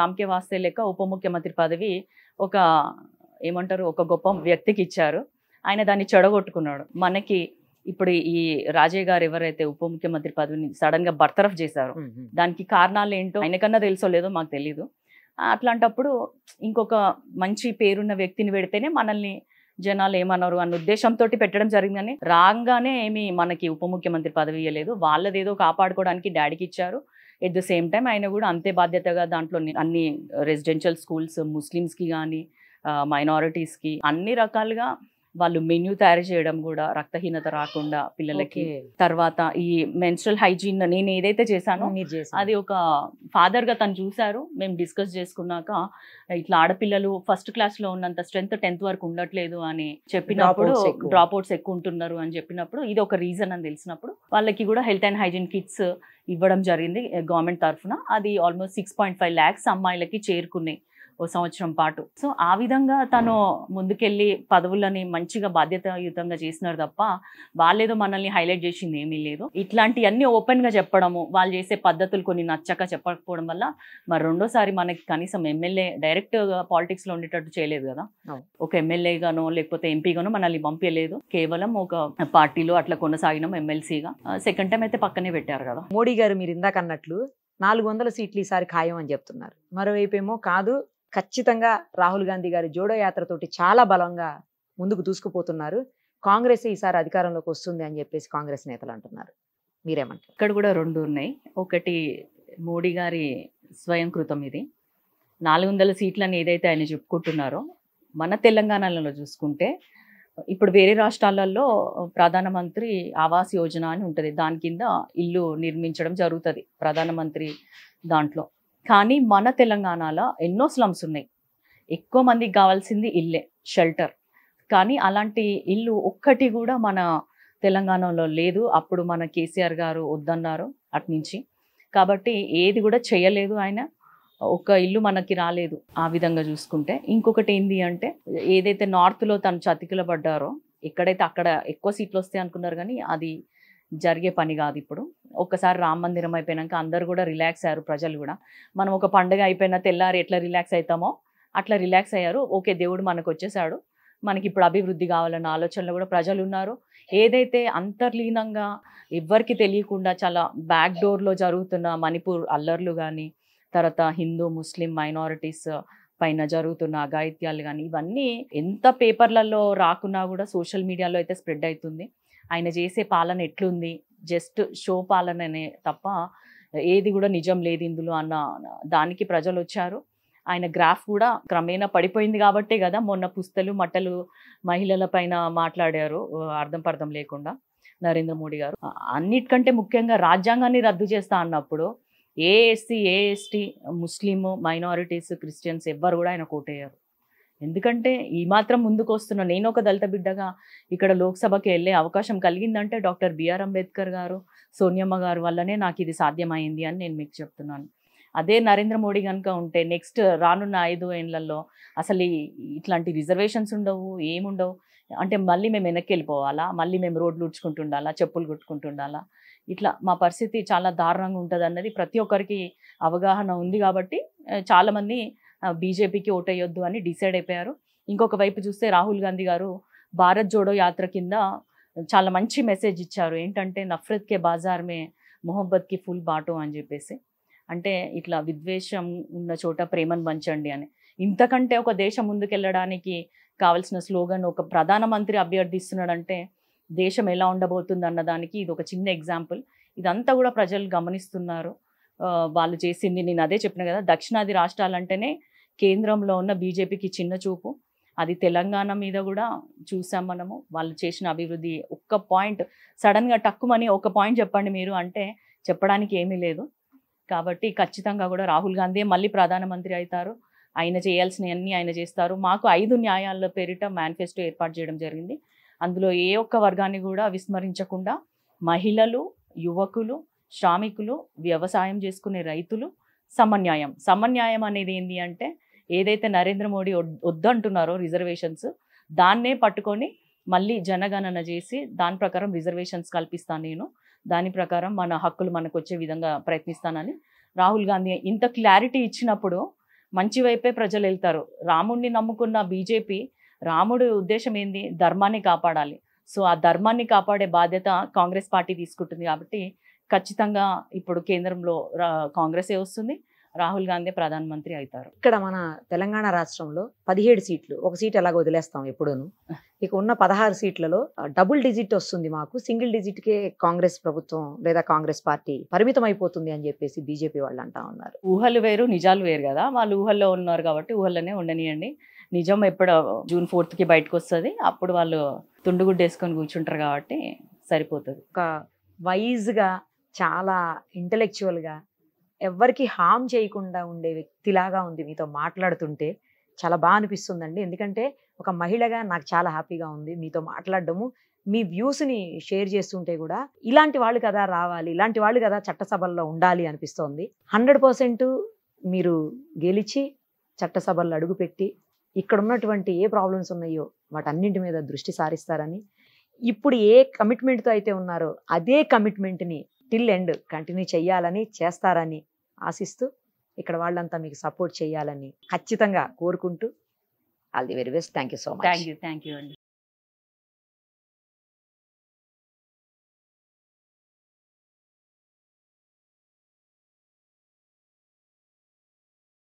నామకే వాస్తే లెక్క ఉప ముఖ్యమంత్రి పదవి ఒక ఏమంటారు ఒక గొప్ప వ్యక్తికి ఇచ్చారు. ఆయన దాన్ని చెడగొట్టుకున్నాడు. మనకి ఇప్పుడు ఈ రాజయ్య గారు ఎవరైతే ఉప ముఖ్యమంత్రి పదవిని సడన్గా బర్తరఫ్ చేశారు. దానికి కారణాలు ఏంటో ఆయనకన్నా తెలుసో లేదో మాకు తెలీదు. అట్లాంటప్పుడు ఇంకొక మంచి పేరున్న వ్యక్తిని పెడితేనే మనల్ని జనాలు ఏమన్నారు అన్న ఉద్దేశంతో పెట్టడం జరిగిందని రాగానే ఏమి మనకి ఉప ముఖ్యమంత్రి పదవి ఇవ్వలేదు వాళ్ళదేదో కాపాడుకోవడానికి డాడీకి ఇచ్చారు. ఎట్ ద సేమ్ టైం ఆయన కూడా అంతే బాధ్యతగా దాంట్లో అన్ని రెసిడెన్షియల్ స్కూల్స్ ముస్లిమ్స్కి కానీ మైనారిటీస్కి అన్ని రకాలుగా వాళ్ళు మెన్యూ తయారు చేయడం కూడా రక్తహీనత రాకుండా పిల్లలకి. తర్వాత ఈ మెన్స్ట్రల్ హైజీన్ నేను ఏదైతే చేశానో. అది ఒక father గా తను చూశారు మేము డిస్కస్ చేసుకున్నాక ఇట్లా ఆడపిల్లలు ఫస్ట్ క్లాస్లో ఉన్నంత స్ట్రెంత్ టెన్త్ వరకు ఉండట్లేదు అని చెప్పినప్పుడు. డ్రాప్ అవుట్స్ ఎక్కువ ఉంటున్నారు అని చెప్పినప్పుడు ఇది ఒక రీజన్ అని తెలిసినప్పుడు వాళ్ళకి కూడా హెల్త్ అండ్ హైజీన్ కిట్స్ ఇవ్వడం జరిగింది గవర్నమెంట్ తరఫున అది almost six point five lakhs అమ్మాయిలకి చేరుకున్నాయి ఓ సంవత్సరం పాటు. సో ఆ విధంగా తను ముందుకెళ్ళి పదవులని మంచిగా బాధ్యతాయుతంగా చేసినారు తప్ప వాళ్ళేదో మనల్ని హైలైట్ చేసింది ఏమీ లేదు. ఇట్లాంటివన్నీ ఓపెన్గా చెప్పడము వాళ్ళు చేసే పద్ధతులు కొన్ని నచ్చక చెప్పకపోవడం వల్ల మరి రెండోసారి మనకి కనీసం ఎమ్మెల్యే డైరెక్ట్ పాలిటిక్స్లో ఉండేటట్టు చేయలేదు కదా. ఒక ఎమ్మెల్యేగానో లేకపోతే ఎంపీగానో మనల్ని పంపించలేదు కేవలం ఒక పార్టీలో అట్లా కొనసాగినాం ఎమ్మెల్సీగా. సెకండ్ టైం అయితే పక్కనే పెట్టారు కదా. మోడీ గారు మీరు ఇందాక అన్నట్లు నాలుగు వందల సీట్లు ఈసారి ఖాయం అని చెప్తున్నారు. మరోవైపు ఏమో కాదు ఖచ్చితంగా రాహుల్ గాంధీ గారి జోడో యాత్రతోటి చాలా బలంగా ముందుకు దూసుకుపోతున్నారు. కాంగ్రెస్ ఈసారి అధికారంలోకి వస్తుంది అని చెప్పేసి కాంగ్రెస్ నేతలు అంటున్నారు. మీరేమంటారు? ఇక్కడ కూడా రెండు ఉన్నాయి. ఒకటి మోడీ గారి స్వయం కృతం ఇది. నాలుగు వందల సీట్లని ఏదైతే ఆయన చెప్పుకుంటున్నారో మన తెలంగాణలో చూసుకుంటే ఇప్పుడు వేరే రాష్ట్రాలలో ప్రధానమంత్రి ఆవాస్ యోజన అని ఉంటుంది. దాని కింద ఇల్లు నిర్మించడం జరుగుతుంది ప్రధానమంత్రి దాంట్లో. కానీ మన తెలంగాణలో ఎన్నో స్లమ్స్ ఉన్నాయి. ఎక్కువ మందికి కావాల్సింది ఇల్లే షెల్టర్ కానీ అలాంటి ఇల్లు ఒక్కటి కూడా మన తెలంగాణలో లేదు. అప్పుడు మన కేసీఆర్ గారు వద్దన్నారు అట్నుంచి. కాబట్టి ఏది కూడా చేయలేదు ఆయన. ఒక ఇల్లు మనకి రాలేదు ఆ విధంగా చూసుకుంటే. ఇంకొకటి ఏంది అంటే ఏదైతే నార్త్లో తను చతికిల పడ్డారో ఎక్కడైతే అక్కడ ఎక్కువ సీట్లు వస్తాయి అనుకున్నారు కానీ అది జరిగే పని కాదు ఇప్పుడు. ఒక్కసారి రామ మందిరం అయిపోయినాక అందరు కూడా రిలాక్స్ అయ్యారు ప్రజలు కూడా. మనం ఒక పండుగ అయిపోయిన తెల్లారి ఎట్లా రిలాక్స్ అవుతామో అట్లా రిలాక్స్ అయ్యారు. ఓకే దేవుడు మనకు వచ్చేసాడు. మనకి ఇప్పుడు అభివృద్ధి కావాలన్న ఆలోచనలో కూడా ప్రజలు ఉన్నారు. ఏదైతే అంతర్లీనంగా ఎవ్వరికి తెలియకుండా చాలా బ్యాక్ డోర్లో జరుగుతున్న మణిపూర్ అల్లర్లు కానీ తర్వాత హిందూ ముస్లిం మైనారిటీస్ పైన జరుగుతున్న అఘాయిత్యాలు కానీ ఇవన్నీ ఎంత పేపర్లలో రాకున్నా కూడా సోషల్ మీడియాలో అయితే స్ప్రెడ్ అవుతుంది. ఆయన చేసే పాలన ఎట్లుంది? జస్ట్ షో పాలననే తప్ప ఏది కూడా నిజం లేదు ఇందులో అన్న దానికి ప్రజలు వచ్చారు. ఆయన గ్రాఫ్ కూడా క్రమేణా పడిపోయింది కాబట్టే కదా మొన్న పుస్తలు మట్టలు మహిళల పైన మాట్లాడారు. అర్థం పర్థం లేకుండా నరేంద్ర మోడీ గారు. అన్నిటికంటే ముఖ్యంగా రాజ్యాంగాన్ని రద్దు చేస్తా అన్నప్పుడు ఏ ఎస్సీ ఏ ఎస్టీ ముస్లిం మైనారిటీస్ క్రిస్టియన్స్ ఎవ్వరు కూడా ఆయన కోటయ్యారు ఎందుకంటే ఈ మాత్రం ముందుకు వస్తున్న నేను ఒక దళిత బిడ్డగా ఇక్కడ లోక్సభకి వెళ్ళే అవకాశం కలిగిందంటే డాక్టర్ బిఆర్ అంబేద్కర్ గారు సోనియమ్మ గారు వల్లనే నాకు ఇది సాధ్యమైంది అని నేను మీకు చెప్తున్నాను. అదే నరేంద్ర మోడీ కనుక ఉంటే నెక్స్ట్ రానున్న ఐదు ఏళ్ళలో అసలు ఇట్లాంటి రిజర్వేషన్స్ ఉండవు ఏముండవు. అంటే మళ్ళీ మేము వెనక్కి వెళ్ళిపోవాలా మళ్ళీ మేము రోడ్లు ఉడ్చుకుంటుండాలా? చెప్పులు కుట్టుకుంటుండాలా? ఇట్లా మా పరిస్థితి చాలా దారుణంగా ఉంటుంది అన్నది ప్రతి ఒక్కరికి అవగాహన ఉంది కాబట్టి చాలామంది బీజేపీకి ఓటేయొద్దు అని డిసైడ్ అయిపోయారు. ఇంకొక వైపు చూస్తే రాహుల్ గాంధీ గారు భారత్ జోడో యాత్ర కింద చాలా మంచి మెసేజ్ ఇచ్చారు. ఏంటంటే నఫ్రత్ కే బాజార్ మే మొహబ్బత్కి ఫుల్ బాటో అని చెప్పేసి. అంటే ఇట్లా విద్వేషం ఉన్న చోట ప్రేమను పంచండి అని. ఇంతకంటే ఒక దేశం ముందుకెళ్ళడానికి కావాల్సిన స్లోగన్ ఒక ప్రధానమంత్రి అభ్యర్థిస్తున్నాడంటే దేశం ఎలా ఉండబోతుంది అన్నదానికి ఇది ఒక చిన్న ఎగ్జాంపుల్. ఇదంతా కూడా ప్రజలు గమనిస్తున్నారు. వాళ్ళు చేసింది నేను అదే చెప్పిన కదా దక్షిణాది రాష్ట్రాలంటేనే కేంద్రంలో ఉన్న బీజేపీకి చిన్న చూపు. అది తెలంగాణ మీద కూడా చూసాం మనము. వాళ్ళు చేసిన అభివృద్ధి ఒక్క పాయింట్ సడన్గా టక్కుమని ఒక పాయింట్ చెప్పండి మీరు అంటే చెప్పడానికి ఏమీ లేదు. కాబట్టి ఖచ్చితంగా కూడా రాహుల్ గాంధీ మళ్ళీ ప్రధానమంత్రి అవుతారు. ఆయన చేయాల్సినవన్నీ ఆయన చేస్తారు. మాకు ఐదు న్యాయాల పేరిట మేనిఫెస్టో ఏర్పాటు చేయడం జరిగింది. అందులో ఏ ఒక్క వర్గాన్ని కూడా విస్మరించకుండా మహిళలు యువకులు శ్రామికులు వ్యవసాయం చేసుకునే రైతులు సమన్యాయం. సమన్యాయం అనేది ఏంటి అంటే ఏదైతే నరేంద్ర మోడీ వద్దంటున్నారో రిజర్వేషన్స్ దాన్నే పట్టుకొని మళ్ళీ జనగణన చేసి దాని ప్రకారం రిజర్వేషన్స్ కల్పిస్తాను నేను. దాని ప్రకారం మన హక్కులు మనకు వచ్చే విధంగా ప్రయత్నిస్తానని రాహుల్ గాంధీ ఇంత క్లారిటీ ఇచ్చినప్పుడు మంచి వైపే ప్రజలు వెళ్తారు. రాముడిని నమ్ముకున్న బీజేపీ రాముడి ఉద్దేశం ఏంది? ధర్మాన్ని కాపాడాలి. సో ఆ ధర్మాన్ని కాపాడే బాధ్యత కాంగ్రెస్ పార్టీ తీసుకుంటుంది కాబట్టి ఖచ్చితంగా ఇప్పుడు కేంద్రంలో కాంగ్రెసే వస్తుంది. రాహుల్ గాంధీ ప్రధానమంత్రి అవుతారు. ఇక్కడ మన తెలంగాణ రాష్ట్రంలో పదిహేడు సీట్లు ఒక సీట్ ఎలాగ వదిలేస్తాం ఎప్పుడూను. ఇక ఉన్న పదహారు సీట్లలో డబుల్ డిజిట్ వస్తుంది మాకు సింగిల్ డిజిట్కే కాంగ్రెస్ ప్రభుత్వం లేదా కాంగ్రెస్ పార్టీ పరిమితం అయిపోతుంది అని చెప్పేసి బీజేపీ వాళ్ళు అంటా ఉన్నారు. ఊహలు వేరు నిజాలు వేరు కదా. వాళ్ళు ఊహల్లో ఉన్నారు కాబట్టి ఊహల్లోనే ఉండనియండి. నిజం ఎప్పుడు జూన్ ఫోర్త్కి బయటకు వస్తుంది అప్పుడు వాళ్ళు తుండుగుడ్డు వేసుకొని కూర్చుంటారు కాబట్టి సరిపోతుంది. ఒక వైజ్గా చాలా ఇంటలెక్చువల్గా ఎవరికి హామ్ చేయకుండా ఉండే వ్యక్తిలాగా ఉంది మీతో మాట్లాడుతుంటే. చాలా బాగా అనిపిస్తుందండి. ఎందుకంటే ఒక మహిళగా నాకు చాలా హ్యాపీగా ఉంది మీతో మాట్లాడడము. మీ వ్యూస్ని షేర్ చేస్తుంటే కూడా ఇలాంటి వాళ్ళు కదా రావాలి ఇలాంటి వాళ్ళు కదా చట్టసభల్లో ఉండాలి అనిపిస్తోంది. హండ్రెడ్ పర్సెంట్ మీరు గెలిచి చట్టసభల్లో అడుగుపెట్టి ఇక్కడ ఉన్నటువంటి ఏ ప్రాబ్లమ్స్ ఉన్నాయో వాటన్నింటి మీద దృష్టి సారిస్తారని. ఇప్పుడు ఏ కమిట్మెంట్తో అయితే ఉన్నారో అదే కమిట్మెంట్ని టిల్ ఎండ్ కంటిన్యూ చేయాలని చేస్తారని ఆశిస్తూ ఇక్కడ వాళ్ళంతా మీకు సపోర్ట్ చేయాలని ఖచ్చితంగా కోరుకుంటూ all the very best. Thank you so much. Thank you thank you అండి.